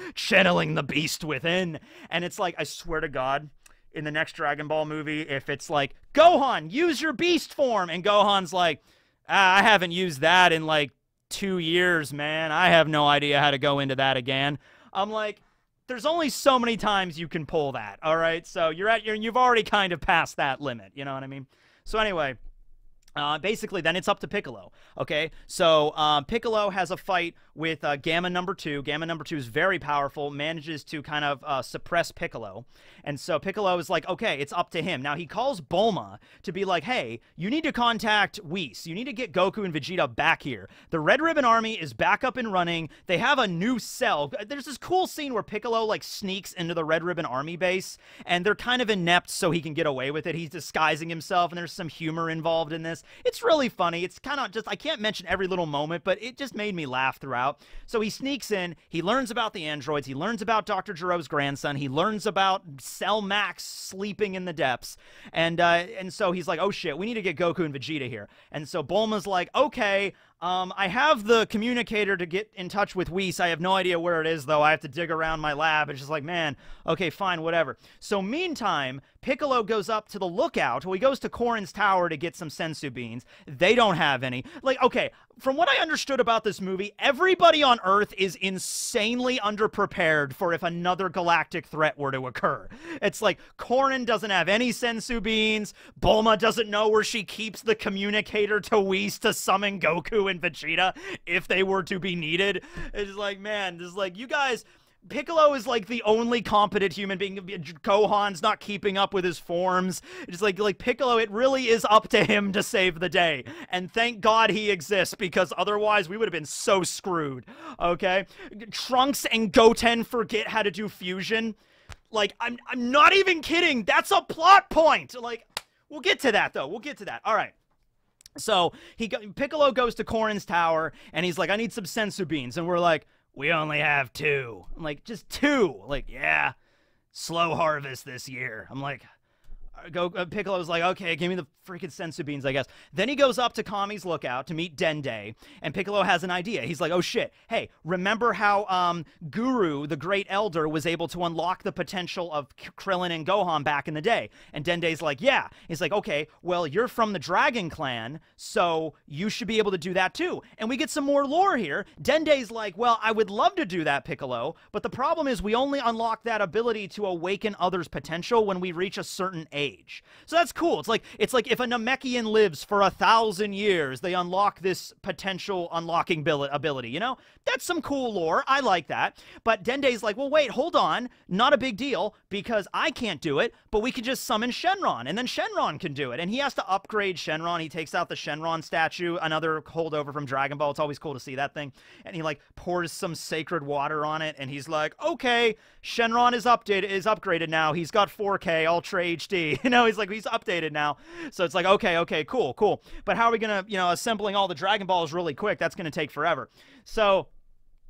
channeling the beast within. And it's like, I swear to God, in the next Dragon Ball movie, if it's like, Gohan, use your beast form, and Gohan's like, ah, I haven't used that in like two years, man. I have no idea how to go into that again. I'm like, there's only so many times you can pull that, all right? So you're at your, you've already kind of passed that limit, you know what I mean? So anyway, uh, basically, then it's up to Piccolo. Okay, so um, Piccolo has a fight with uh, Gamma Number Two. Gamma Number Two is very powerful, manages to kind of uh, suppress Piccolo, and so Piccolo is like, okay, it's up to him. Now he calls Bulma to be like, hey, you need to contact Whis. You need to get Goku and Vegeta back here. The Red Ribbon Army is back up and running. They have a new cell. There's this cool scene where Piccolo like sneaks into the Red Ribbon Army base, and they're kind of inept, so he can get away with it. He's disguising himself, and there's some humor involved in this. It's really funny. It's kind of just, I can't mention every little moment, but it just made me laugh throughout. So he sneaks in, he learns about the androids, he learns about Dr. Gero's grandson, he learns about Cell Max sleeping in the depths, and, uh, and so he's like, oh shit, we need to get Goku and Vegeta here. And so Bulma's like, okay, um, I have the communicator to get in touch with Whis. I have no idea where it is, though. I have to dig around my lab. It's just like, man, okay, fine, whatever. So, meantime, Piccolo goes up to the lookout. Well, he goes to Korin's tower to get some senzu beans. They don't have any. Like, okay, from what I understood about this movie, everybody on Earth is insanely underprepared for if another galactic threat were to occur. It's like Korin doesn't have any senzu beans. Bulma doesn't know where she keeps the communicator to Whis to summon Goku and Vegeta if they were to be needed. It's like, man, this is like, you guys Piccolo is like the only competent human being. Gohan's not keeping up with his forms. It's like like Piccolo. It really is up to him to save the day, and thank God he exists because otherwise we would have been so screwed. Okay, Trunks and Goten forget how to do fusion. Like, I'm, I'm not even kidding. That's a plot point. Like, we'll get to that, though. We'll get to that. All right. So he Piccolo goes to Korin's tower and he's like, I need some senzu beans. And we're like, we only have two. I'm like, just two. Like, yeah, slow harvest this year. I'm like, go uh, Piccolo's like, okay, give me the freaking senzu beans, I guess. Then he goes up to Kami's lookout to meet Dende, and Piccolo has an idea. He's like, oh shit, hey, remember how um, Guru, the great elder, was able to unlock the potential of Krillin and Gohan back in the day? And Dende's like, yeah. He's like, okay, well, you're from the Dragon Clan, so you should be able to do that too. And we get some more lore here. Dende's like, well, I would love to do that, Piccolo, but the problem is we only unlock that ability to awaken others' potential when we reach a certain age age. So that's cool. It's like it's like if a Namekian lives for a thousand years, they unlock this potential unlocking ability. You know, that's some cool lore. I like that. But Dende's like, well, wait, hold on, not a big deal because I can't do it, but we could just summon Shenron, and then Shenron can do it, and he has to upgrade Shenron. He takes out the Shenron statue, another holdover from Dragon Ball. It's always cool to see that thing, and he like pours some sacred water on it, and he's like, okay, Shenron is updated, is upgraded now. He's got 4K Ultra HD. You know, he's like, he's updated now. So it's like, okay, okay, cool, cool. But how are we going to, you know, assembling all the Dragon Balls really quick? That's going to take forever. So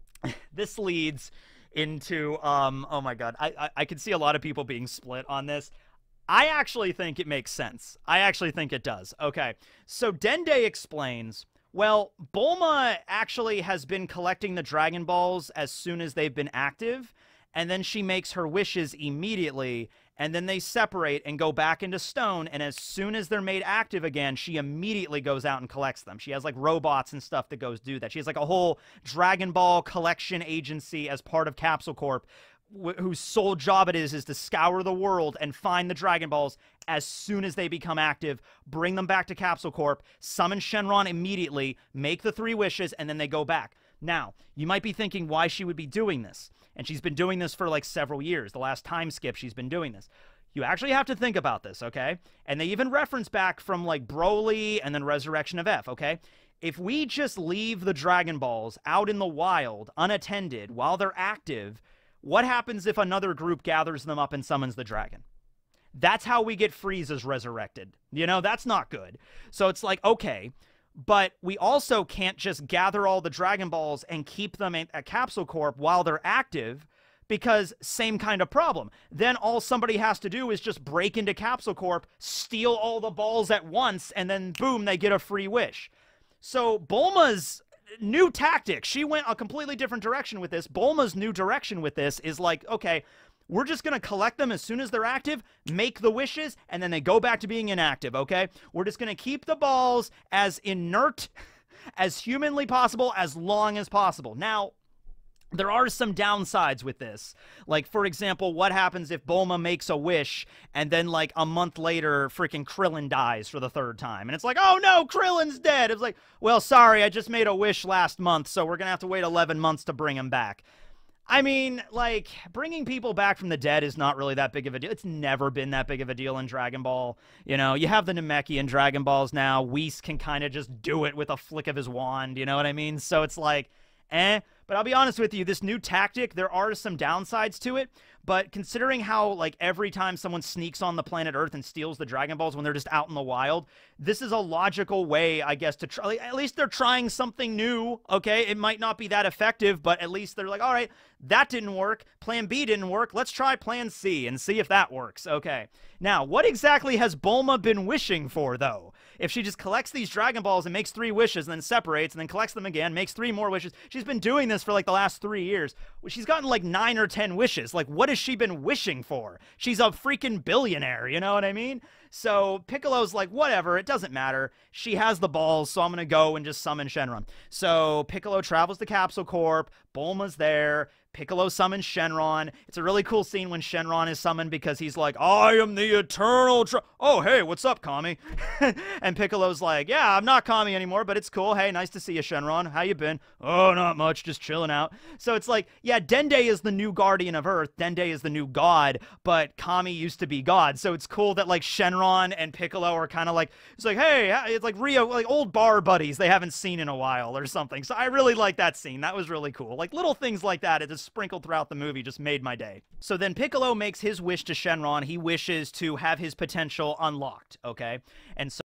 this leads into, um, oh my God, I, I, I can see a lot of people being split on this. I actually think it makes sense. I actually think it does. Okay. So Dende explains well, Bulma actually has been collecting the Dragon Balls as soon as they've been active, and then she makes her wishes immediately, and then they separate and go back into stone and as soon as they're made active again she immediately goes out and collects them. She has like robots and stuff that goes do that. She has like a whole dragon ball collection agency as part of capsule corp wh- whose sole job it is is to scour the world and find the dragon balls as soon as they become active bring them back to capsule corp summon shenron immediately make the three wishes and then they go back now you might be thinking why she would be doing this and she's been doing this for like several years. The last time skip, she's been doing this. You actually have to think about this, okay? And they even reference back from like Broly and then Resurrection of F, okay? If we just leave the Dragon Balls out in the wild, unattended, while they're active, what happens if another group gathers them up and summons the dragon? That's how we get Frieza's resurrected. You know, that's not good. So it's like, okay, but we also can't just gather all the Dragon Balls and keep them at Capsule Corp while they're active because same kind of problem. Then all somebody has to do is just break into Capsule Corp, steal all the balls at once, and then boom, they get a free wish. So Bulma's new tactic, she went a completely different direction with this. Bulma's new direction with this is like, okay, we're just going to collect them as soon as they're active, make the wishes, and then they go back to being inactive, okay? We're just going to keep the balls as inert as humanly possible as long as possible. Now, there are some downsides with this. Like, for example, what happens if Bulma makes a wish and then, like, a month later, freaking Krillin dies for the third time? And it's like, oh no, Krillin's dead. It's like, well, sorry, I just made a wish last month, so we're going to have to wait 11 months to bring him back. I mean, like, bringing people back from the dead is not really that big of a deal. It's never been that big of a deal in Dragon Ball. You know, you have the Namekian Dragon Balls now. Whis can kind of just do it with a flick of his wand, you know what I mean? So it's like, eh. But I'll be honest with you, this new tactic, there are some downsides to it. But considering how, like, every time someone sneaks on the planet Earth and steals the Dragon Balls when they're just out in the wild, this is a logical way, I guess, to try. At least they're trying something new, okay? It might not be that effective, but at least they're like, all right, that didn't work. Plan B didn't work. Let's try Plan C and see if that works. Okay. Now, what exactly has Bulma been wishing for, though? If she just collects these Dragon Balls and makes three wishes and then separates and then collects them again, makes three more wishes, she's been doing this for like the last three years. She's gotten like nine or ten wishes. Like, what has she been wishing for? She's a freaking billionaire, you know what I mean? So Piccolo's like, whatever, it doesn't matter. She has the balls, so I'm gonna go and just summon Shenron. So Piccolo travels to Capsule Corp. Bulma's there. Piccolo summons Shenron. It's a really cool scene when Shenron is summoned because he's like, I am the eternal. oh, hey, what's up, Kami? and Piccolo's like, Yeah, I'm not Kami anymore, but it's cool. Hey, nice to see you, Shenron. How you been? Oh, not much, just chilling out. So it's like, yeah, Dende is the new guardian of Earth. Dende is the new god, but Kami used to be god. So it's cool that like Shenron and Piccolo are kind of like, it's like, hey, it's like Rio, like old bar buddies they haven't seen in a while or something. So I really like that scene. That was really cool. Like little things like that. It just sprinkled throughout the movie just made my day. So then Piccolo makes his wish to Shenron. He wishes to have his potential unlocked, okay? And so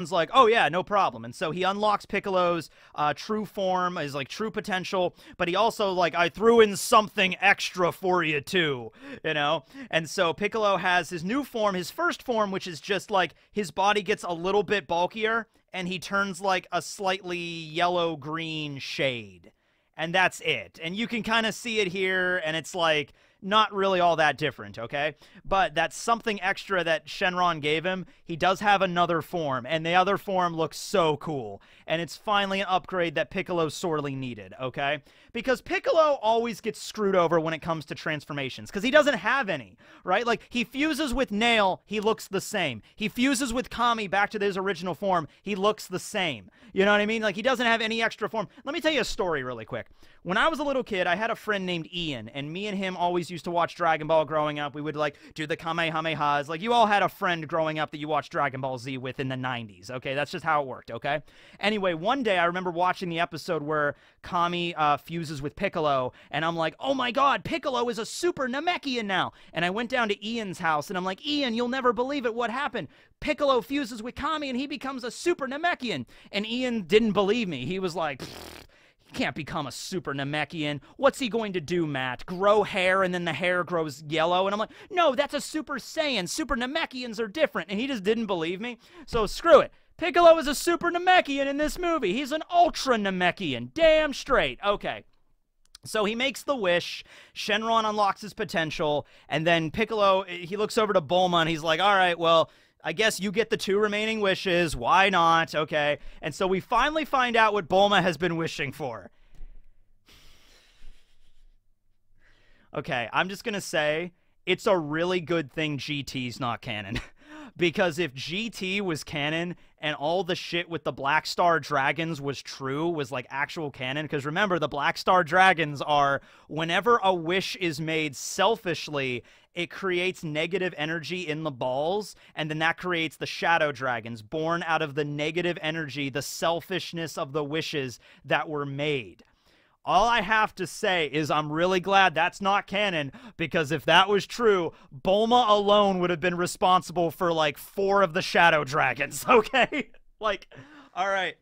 Shenron's like, oh yeah, no problem. And so he unlocks Piccolo's uh, true form, his like true potential, but he also like I threw in something extra for you too, you know. And so Piccolo has his new form, his first form, which is just like his body gets a little bit bulkier and he turns like a slightly yellow green shade, and that's it. And you can kind of see it here, and it's like not really all that different, okay? But that's something extra that Shenron gave him. He does have another form, and the other form looks so cool. And it's finally an upgrade that Piccolo sorely needed, okay? Because Piccolo always gets screwed over when it comes to transformations, because he doesn't have any, right? Like, he fuses with Nail, he looks the same. He fuses with Kami back to his original form, he looks the same. You know what I mean? Like, he doesn't have any extra form. Let me tell you a story really quick. When I was a little kid, I had a friend named Ian, and me and him always used to watch Dragon Ball growing up. We would like do the Kamehamehas. Like you all had a friend growing up that you watched Dragon Ball Z with in the 90s. Okay, that's just how it worked. Okay. Anyway, one day I remember watching the episode where Kami uh, fuses with Piccolo, and I'm like, oh my god, Piccolo is a super Namekian now. And I went down to Ian's house, and I'm like, Ian, you'll never believe it. What happened? Piccolo fuses with Kami, and he becomes a super Namekian. And Ian didn't believe me. He was like can't become a super Namekian. What's he going to do, Matt? Grow hair and then the hair grows yellow? And I'm like, no, that's a Super Saiyan. Super Namekians are different. And he just didn't believe me. So screw it. Piccolo is a super Namekian in this movie. He's an ultra Namekian. Damn straight. Okay. So he makes the wish. Shenron unlocks his potential, and then Piccolo he looks over to Bulma and he's like, "All right, well, I guess you get the two remaining wishes. Why not? Okay. And so we finally find out what Bulma has been wishing for. Okay, I'm just going to say it's a really good thing GT's not canon. because if GT was canon and all the shit with the Black Star Dragons was true, was like actual canon, because remember, the Black Star Dragons are whenever a wish is made selfishly, it creates negative energy in the balls, and then that creates the shadow dragons, born out of the negative energy, the selfishness of the wishes that were made. All I have to say is I'm really glad that's not canon because if that was true, Bulma alone would have been responsible for like four of the shadow dragons, okay? like, all right.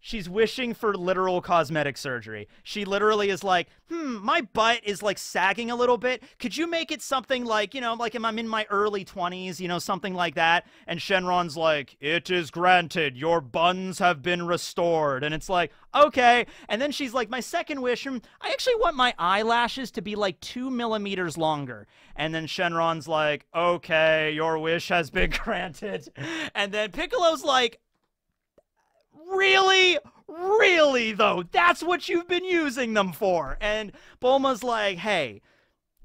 She's wishing for literal cosmetic surgery. She literally is like, hmm, my butt is like sagging a little bit. Could you make it something like, you know, like I'm in my early 20s, you know, something like that? And Shenron's like, it is granted. Your buns have been restored. And it's like, okay. And then she's like, my second wish, hmm, I actually want my eyelashes to be like two millimeters longer. And then Shenron's like, okay, your wish has been granted. And then Piccolo's like, Really? Really, though? That's what you've been using them for. And Bulma's like, hey,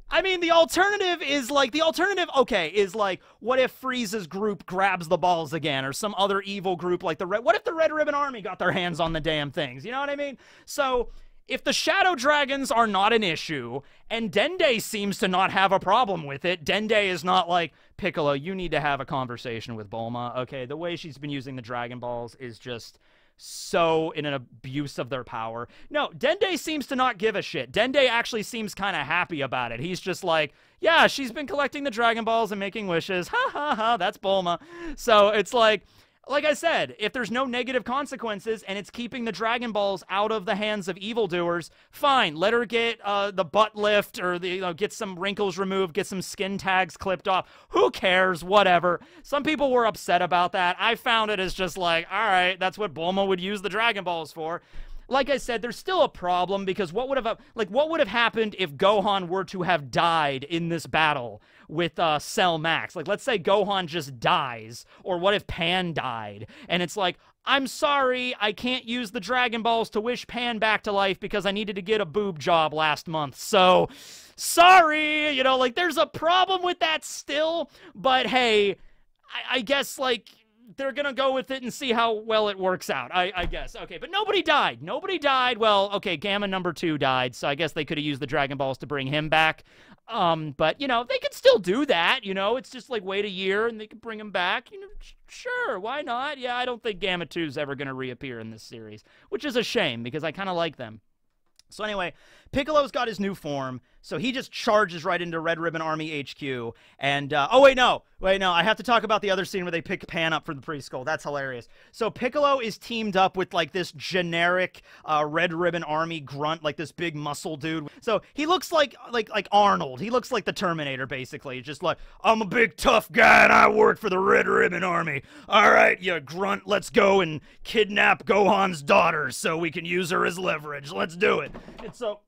I mean, the alternative is like, the alternative, okay, is like, what if Frieza's group grabs the balls again, or some other evil group like the Red, what if the Red Ribbon Army got their hands on the damn things? You know what I mean? So, if the Shadow Dragons are not an issue, and Dende seems to not have a problem with it, Dende is not like, Piccolo, you need to have a conversation with Bulma. Okay, the way she's been using the Dragon Balls is just so in an abuse of their power. No, Dende seems to not give a shit. Dende actually seems kind of happy about it. He's just like, yeah, she's been collecting the Dragon Balls and making wishes. Ha ha ha, that's Bulma. So it's like, like I said, if there's no negative consequences and it's keeping the Dragon Balls out of the hands of evildoers, fine. Let her get uh, the butt lift or the, you know, get some wrinkles removed, get some skin tags clipped off. Who cares? Whatever. Some people were upset about that. I found it as just like, all right, that's what Bulma would use the Dragon Balls for like I said, there's still a problem because what would have like what would have happened if Gohan were to have died in this battle with uh, Cell Max? Like, let's say Gohan just dies, or what if Pan died? And it's like, I'm sorry, I can't use the Dragon Balls to wish Pan back to life because I needed to get a boob job last month. So, sorry, you know, like there's a problem with that still, but hey, I, I guess like they're gonna go with it and see how well it works out. I, I guess. Okay, but nobody died. Nobody died. Well, okay, Gamma number two died, so I guess they could have used the Dragon Balls to bring him back. Um, but you know, they could still do that. You know, it's just like wait a year and they could bring him back. You know, sure, why not? Yeah, I don't think Gamma Two is ever gonna reappear in this series, which is a shame because I kind of like them. So anyway, Piccolo's got his new form, so he just charges right into Red Ribbon Army HQ. And uh, oh wait, no, wait, no, I have to talk about the other scene where they pick Pan up from the preschool. That's hilarious. So Piccolo is teamed up with like this generic uh, Red Ribbon Army grunt, like this big muscle dude. So he looks like like like Arnold. He looks like the Terminator, basically. Just like I'm a big tough guy and I work for the Red Ribbon Army. All right, you grunt, let's go and kidnap Gohan's daughter so we can use her as leverage. Let's do it. It's so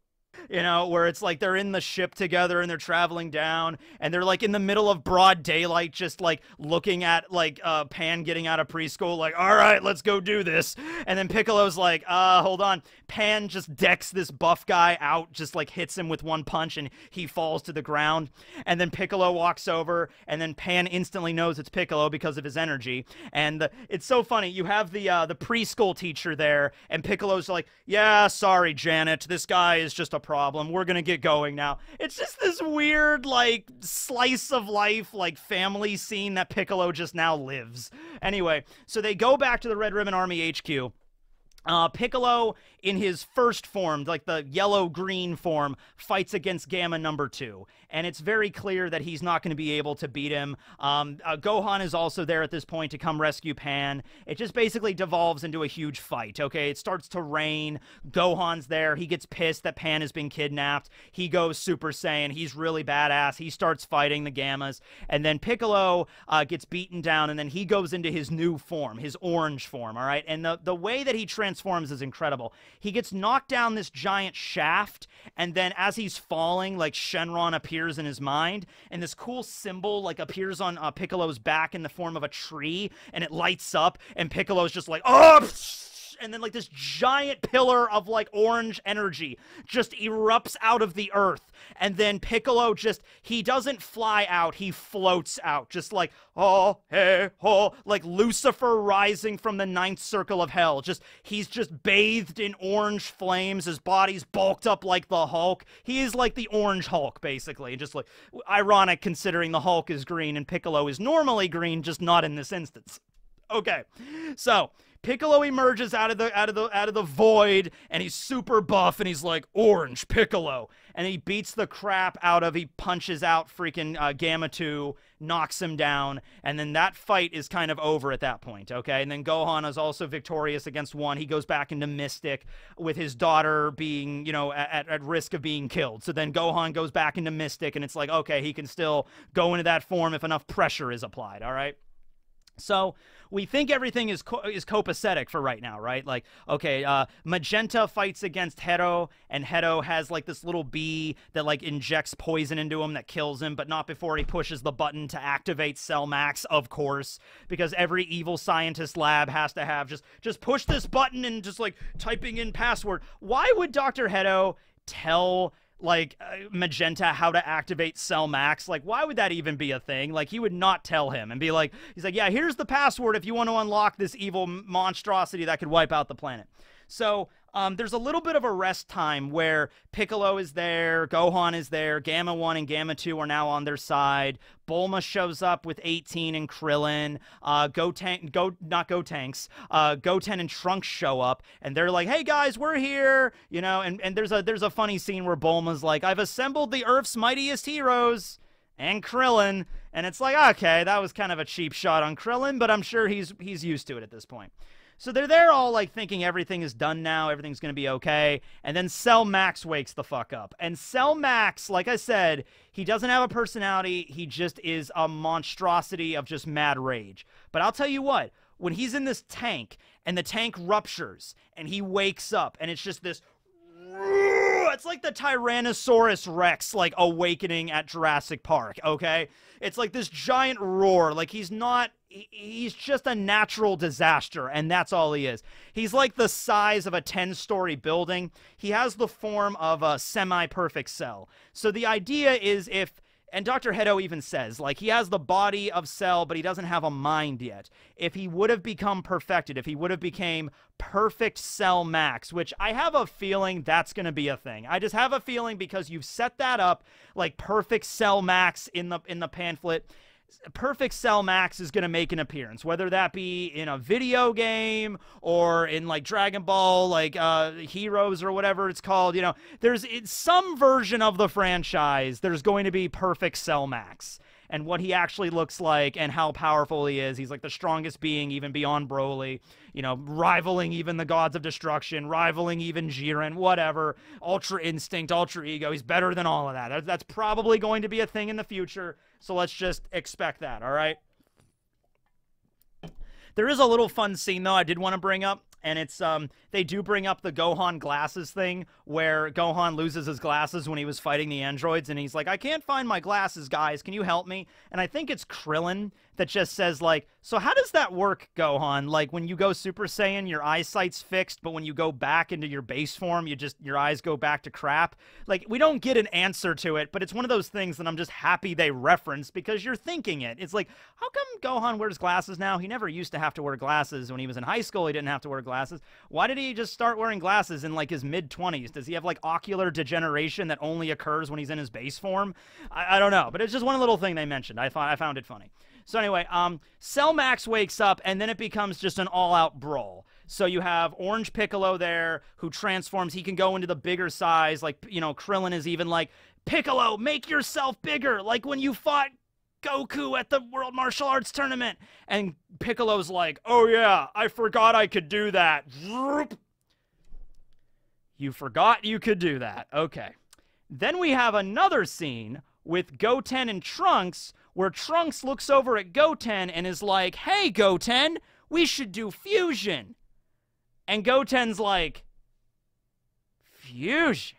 you know, where it's like they're in the ship together and they're traveling down and they're like in the middle of broad daylight, just like looking at like uh, Pan getting out of preschool, like, all right, let's go do this. And then Piccolo's like, uh, hold on. Pan just decks this buff guy out, just like hits him with one punch and he falls to the ground. And then Piccolo walks over and then Pan instantly knows it's Piccolo because of his energy. And the, it's so funny. You have the uh, the preschool teacher there and Piccolo's like, yeah, sorry, Janet. This guy is just a problem. We're gonna get going now. It's just this weird, like, slice of life, like, family scene that Piccolo just now lives. Anyway, so they go back to the Red Ribbon Army HQ. Uh, Piccolo, in his first form, like the yellow green form, fights against Gamma number two. And it's very clear that he's not going to be able to beat him. Um, uh, Gohan is also there at this point to come rescue Pan. It just basically devolves into a huge fight, okay? It starts to rain. Gohan's there. He gets pissed that Pan has been kidnapped. He goes Super Saiyan. He's really badass. He starts fighting the Gammas. And then Piccolo uh, gets beaten down, and then he goes into his new form, his orange form, all right? And the, the way that he transforms is incredible. He gets knocked down this giant shaft, and then as he's falling, like Shenron appears in his mind, and this cool symbol like appears on uh, Piccolo's back in the form of a tree, and it lights up, and Piccolo's just like, oh. And then like this giant pillar of like orange energy just erupts out of the earth. And then piccolo just he doesn't fly out he floats out. Just like oh hey oh like lucifer rising from the ninth circle of hell. Just he's just bathed in orange flames. His body's bulked up like the hulk. He is like the orange hulk basically. Just like ironic considering the hulk is green and piccolo is normally green just not in this instance. Okay so Piccolo emerges out of the out of the out of the void and he's super buff and he's like orange Piccolo. And he beats the crap out of he punches out freaking uh, Gamma 2 knocks him down and then that fight is kind of over at that point okay? And then Gohan is also victorious against one. He goes back into Mystic with his daughter being you know at, at risk of being killed. So then Gohan goes back into Mystic and it's like okay he can still go into that form if enough pressure is applied all right so we think everything is co- is copacetic for right now, right? Like, okay, uh, Magenta fights against Hedo, and Hedo has like this little bee that like injects poison into him that kills him, but not before he pushes the button to activate Cell Max, of course, because every evil scientist lab has to have just just push this button and just like typing in password. Why would Dr. Hedo tell like uh, Magenta how to activate Cell Max. Like, why would that even be a thing? Like, he would not tell him and be like, he's like, yeah, here's the password if you want to unlock this evil monstrosity that could wipe out the planet. So um, there's a little bit of a rest time where Piccolo is there, Gohan is there, Gamma 1 and Gamma 2 are now on their side. Bulma shows up with 18 and Krillin. Uh, Goten, Go, not Gotenks, uh, Goten and Trunks show up, and they're like, "Hey guys, we're here," you know. And, and there's a there's a funny scene where Bulma's like, "I've assembled the Earth's mightiest heroes." and Krillin, and it's like, okay, that was kind of a cheap shot on Krillin, but I'm sure he's he's used to it at this point. So they're there all like thinking everything is done now, everything's going to be okay. And then Cell Max wakes the fuck up. And Cell Max, like I said, he doesn't have a personality. He just is a monstrosity of just mad rage. But I'll tell you what, when he's in this tank and the tank ruptures and he wakes up and it's just this it's like the Tyrannosaurus Rex like awakening at Jurassic Park, okay? It's like this giant roar. Like he's not he's just a natural disaster and that's all he is. He's like the size of a 10-story building. He has the form of a semi-perfect cell. So the idea is if and Dr. Hedo even says, like, he has the body of Cell, but he doesn't have a mind yet. If he would have become perfected, if he would have became perfect Cell Max, which I have a feeling that's going to be a thing. I just have a feeling because you've set that up, like perfect Cell Max in the in the pamphlet Perfect Cell Max is going to make an appearance, whether that be in a video game or in like Dragon Ball, like uh, Heroes or whatever it's called. You know, there's some version of the franchise. There's going to be Perfect Cell Max and what he actually looks like and how powerful he is. He's like the strongest being, even beyond Broly, you know, rivaling even the gods of destruction, rivaling even Jiren, whatever. Ultra instinct, ultra ego. He's better than all of that. That's probably going to be a thing in the future. So let's just expect that, all right? There is a little fun scene though I did want to bring up and it's um they do bring up the Gohan glasses thing where Gohan loses his glasses when he was fighting the androids and he's like I can't find my glasses guys. Can you help me? And I think it's Krillin that just says like so how does that work Gohan like when you go super saiyan your eyesight's fixed but when you go back into your base form you just your eyes go back to crap like we don't get an answer to it but it's one of those things that I'm just happy they reference because you're thinking it it's like how come Gohan wears glasses now he never used to have to wear glasses when he was in high school he didn't have to wear glasses why did he just start wearing glasses in like his mid 20s? Does he have like ocular degeneration that only occurs when he's in his base form? I, I don't know, but it's just one little thing they mentioned. I thought I found it funny. So anyway, um, Cell Max wakes up and then it becomes just an all-out brawl. So you have Orange Piccolo there who transforms. He can go into the bigger size. Like you know, Krillin is even like Piccolo, make yourself bigger. Like when you fought Goku at the World Martial Arts Tournament. And Piccolo's like, oh yeah, I forgot I could do that. You forgot you could do that. Okay. Then we have another scene with Goten and Trunks where Trunks looks over at Goten and is like, hey, Goten, we should do fusion. And Goten's like, fusion?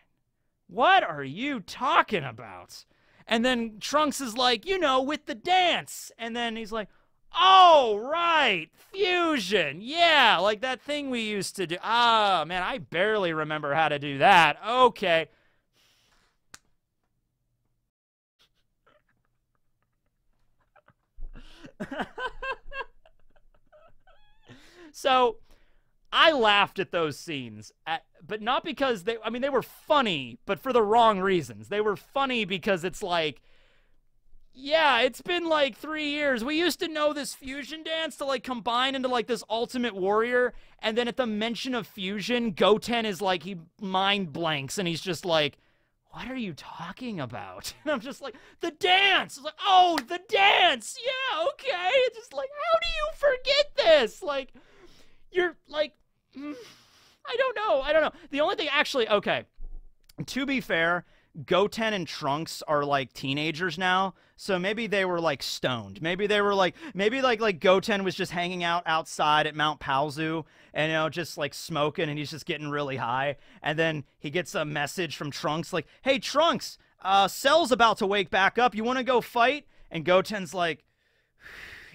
What are you talking about? And then Trunks is like, you know, with the dance. And then he's like, Oh, right. Fusion. Yeah, like that thing we used to do. Ah, oh, man, I barely remember how to do that. Okay. so, I laughed at those scenes, at, but not because they, I mean, they were funny, but for the wrong reasons. They were funny because it's like, yeah, it's been like three years. We used to know this fusion dance to like combine into like this ultimate warrior, and then at the mention of fusion, Goten is like he mind blanks and he's just like, "What are you talking about?" And I'm just like, "The dance." It's like, "Oh, the dance. Yeah, okay." It's just like, how do you forget this? Like, you're like, mm, I don't know. I don't know. The only thing, actually, okay. To be fair, Goten and Trunks are like teenagers now, so maybe they were like stoned. Maybe they were like maybe like like Goten was just hanging out outside at Mount Paozu and you know just like smoking and he's just getting really high and then he gets a message from Trunks like, "Hey Trunks, uh Cell's about to wake back up. You want to go fight?" And Goten's like,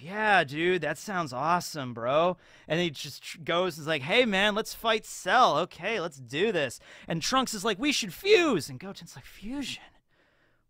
yeah, dude, that sounds awesome, bro. And he just goes and is like, hey, man, let's fight Cell. Okay, let's do this. And Trunks is like, we should fuse. And Goten's like, fusion?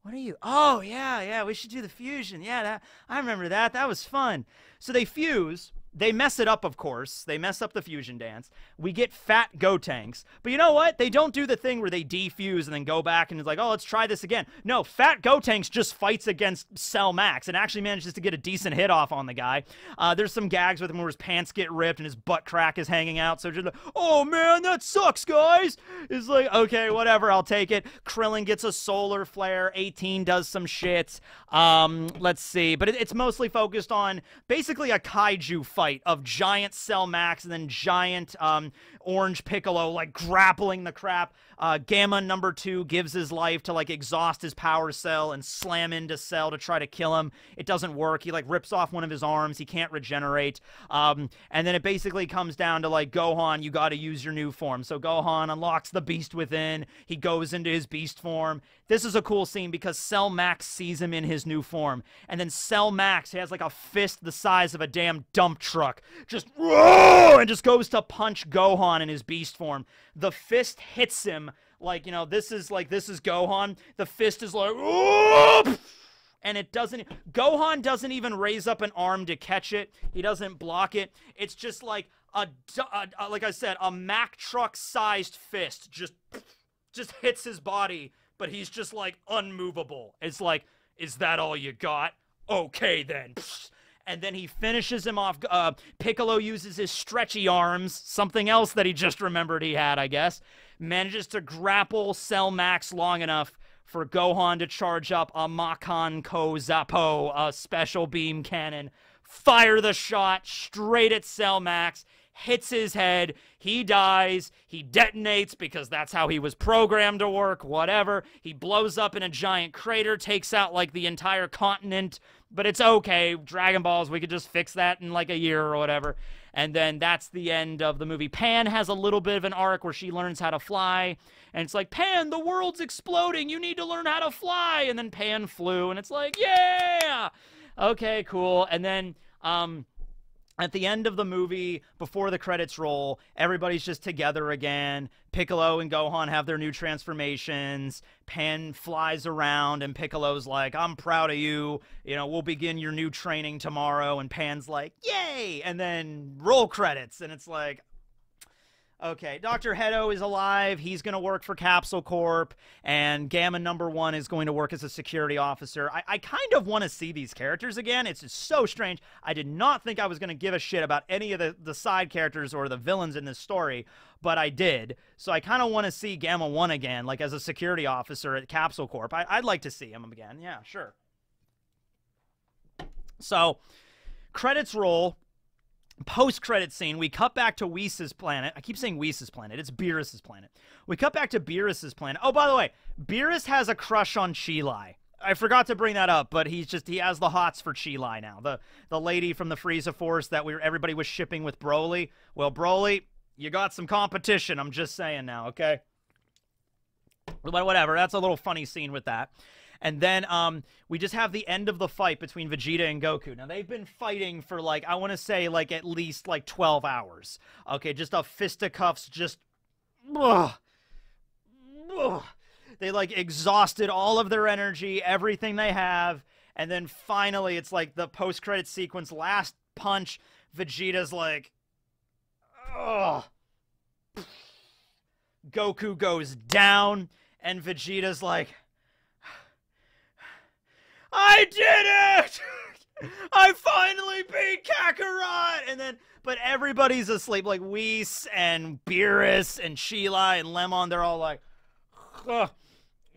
What are you? Oh, yeah, yeah, we should do the fusion. Yeah, that, I remember that. That was fun. So they fuse they mess it up, of course. They mess up the fusion dance. We get fat Gotenks. But you know what? They don't do the thing where they defuse and then go back and it's like, oh, let's try this again. No, fat Gotenks just fights against Cell Max and actually manages to get a decent hit off on the guy. Uh, there's some gags with him where his pants get ripped and his butt crack is hanging out. So just like, oh man, that sucks, guys. It's like, okay, whatever, I'll take it. Krillin gets a solar flare. 18 does some shit. Um, let's see. But it, it's mostly focused on basically a kaiju fight fight of giant Cell Max and then giant um, Orange Piccolo like grappling the crap. Uh, Gamma number two gives his life to like exhaust his power cell and slam into Cell to try to kill him. It doesn't work. He like rips off one of his arms. He can't regenerate. Um, and then it basically comes down to like Gohan, you got to use your new form. So Gohan unlocks the beast within. He goes into his beast form. This is a cool scene because Cell Max sees him in his new form. And then Cell Max has like a fist the size of a damn dump truck. Just and just goes to punch Gohan in his beast form. The fist hits him like, you know, this is like this is Gohan. The fist is like and it doesn't Gohan doesn't even raise up an arm to catch it. He doesn't block it. It's just like a, a, a like I said, a Mack truck sized fist just just hits his body but he's just like unmovable. It's like, is that all you got? okay then. And then he finishes him off. Uh, Piccolo uses his stretchy arms, something else that he just remembered he had, I guess. Manages to grapple Cell Max long enough for Gohan to charge up a Makankosappo, a special beam cannon. Fire the shot straight at Cell Max hits his head. He dies. He detonates because that's how he was programmed to work, whatever. He blows up in a giant crater, takes out like the entire continent, but it's okay. Dragon Balls, we could just fix that in like a year or whatever. And then that's the end of the movie. Pan has a little bit of an arc where she learns how to fly. And it's like, Pan, the world's exploding. You need to learn how to fly. And then Pan flew. And it's like, yeah. Okay, cool. And then, um, at the end of the movie, before the credits roll, everybody's just together again. Piccolo and Gohan have their new transformations. Pan flies around, and Piccolo's like, I'm proud of you. You know, we'll begin your new training tomorrow. And Pan's like, Yay! And then roll credits, and it's like, Okay, Dr. Hedo is alive. He's going to work for Capsule Corp, and Gamma Number One is going to work as a security officer. I, I kind of want to see these characters again. It's just so strange. I did not think I was going to give a shit about any of the, the side characters or the villains in this story, but I did. So I kind of want to see Gamma One again, like as a security officer at Capsule Corp. I, I'd like to see him again. Yeah, sure. So, credits roll post credit scene, we cut back to Whis' planet. I keep saying Whis' planet. It's Beerus's planet. We cut back to Beerus's planet. Oh, by the way, Beerus has a crush on Cheelai. I forgot to bring that up, but he's just he has the hots for Cheelai now. The the lady from the Frieza Force that we were, everybody was shipping with Broly. Well, Broly, you got some competition. I'm just saying now, okay? But whatever. That's a little funny scene with that. And then um, we just have the end of the fight between Vegeta and Goku. Now they've been fighting for like I want to say like at least like 12 hours. Okay, just a fisticuffs just ugh, ugh. they like exhausted all of their energy, everything they have, and then finally it's like the post-credit sequence last punch Vegeta's like ugh. Goku goes down and Vegeta's like I did it! I finally beat Kakarot! And then, but everybody's asleep. Like Whis and Beerus and Cheelai and Lemon, they're all like.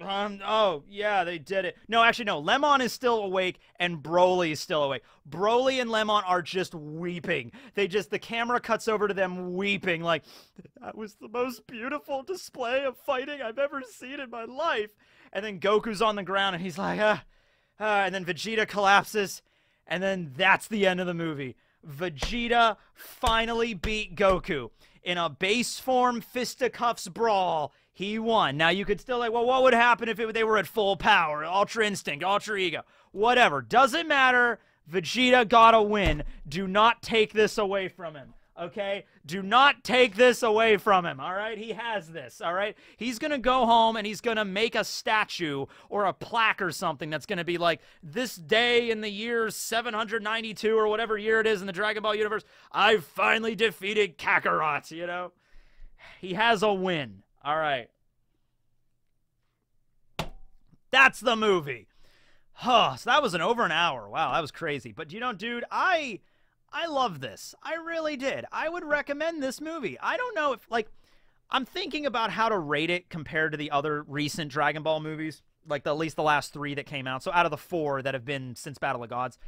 Um, oh, yeah, they did it. No, actually, no. Lemon is still awake and Broly is still awake. Broly and Lemon are just weeping. They just, the camera cuts over to them weeping, like, that was the most beautiful display of fighting I've ever seen in my life. And then Goku's on the ground and he's like, ah, uh, and then Vegeta collapses, and then that's the end of the movie. Vegeta finally beat Goku in a base form fisticuffs brawl. He won. Now you could still like, well, what would happen if it, they were at full power, Ultra Instinct, Ultra Ego, whatever? Doesn't matter. Vegeta got a win. Do not take this away from him okay? Do not take this away from him, all right? He has this, all right? He's going to go home and he's going to make a statue or a plaque or something that's going to be like, this day in the year 792 or whatever year it is in the Dragon Ball universe, I finally defeated Kakarot, you know? He has a win, all right? That's the movie. Huh, so that was an over an hour. Wow, that was crazy. But you know, dude, I I love this. I really did. I would recommend this movie. I don't know if, like, I'm thinking about how to rate it compared to the other recent Dragon Ball movies, like the, at least the last three that came out. So out of the four that have been since Battle of Gods.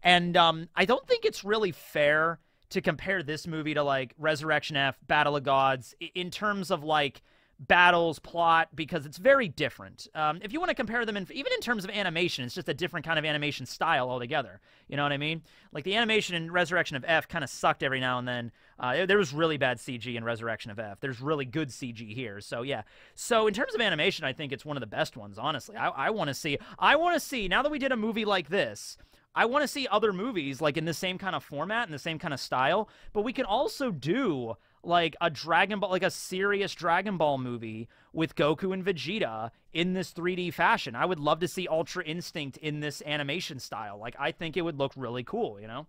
And um, I don't think it's really fair to compare this movie to, like, Resurrection F, Battle of Gods, in terms of, like, battles, plot, because it's very different. Um, if you want to compare them, in, even in terms of animation, it's just a different kind of animation style altogether. You know what I mean? Like the animation in Resurrection of F kind of sucked every now and then. Uh, there was really bad CG in Resurrection of F. There's really good CG here. So yeah. So in terms of animation, I think it's one of the best ones. Honestly, I, I want to see. I want to see now that we did a movie like this. I want to see other movies like in the same kind of format and the same kind of style, but we can also do like a Dragon Ball, like a serious Dragon Ball movie with Goku and Vegeta in this 3D fashion. I would love to see Ultra Instinct in this animation style. Like, I think it would look really cool, you know?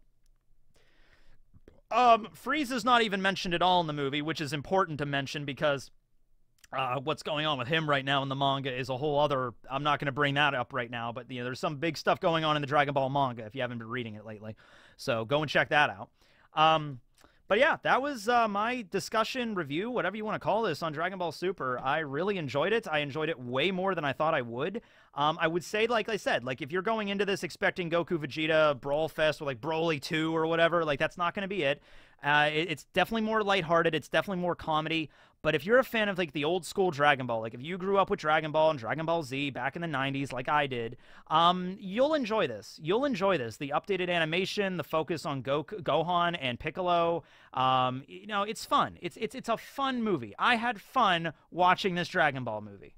Um, Frieza's not even mentioned at all in the movie, which is important to mention because uh, what's going on with him right now in the manga is a whole other. I'm not going to bring that up right now, but you know, there's some big stuff going on in the Dragon Ball manga if you haven't been reading it lately. So go and check that out. Um, but yeah, that was uh, my discussion review, whatever you want to call this, on Dragon Ball Super. I really enjoyed it. I enjoyed it way more than I thought I would. Um, I would say, like I said, like if you're going into this expecting Goku Vegeta Brawl Fest or like Broly 2 or whatever, like that's not going to be it. Uh, it. It's definitely more lighthearted. It's definitely more comedy. But if you're a fan of like the old school Dragon Ball, like if you grew up with Dragon Ball and Dragon Ball Z back in the 90s, like I did, um, you'll enjoy this. You'll enjoy this. The updated animation, the focus on Go- Gohan and Piccolo. Um, you know, it's fun. It's it's it's a fun movie. I had fun watching this Dragon Ball movie.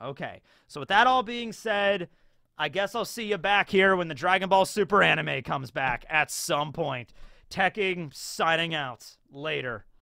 Okay, so with that all being said. I guess I'll see you back here when the Dragon Ball Super anime comes back at some point. Tekking signing out. Later.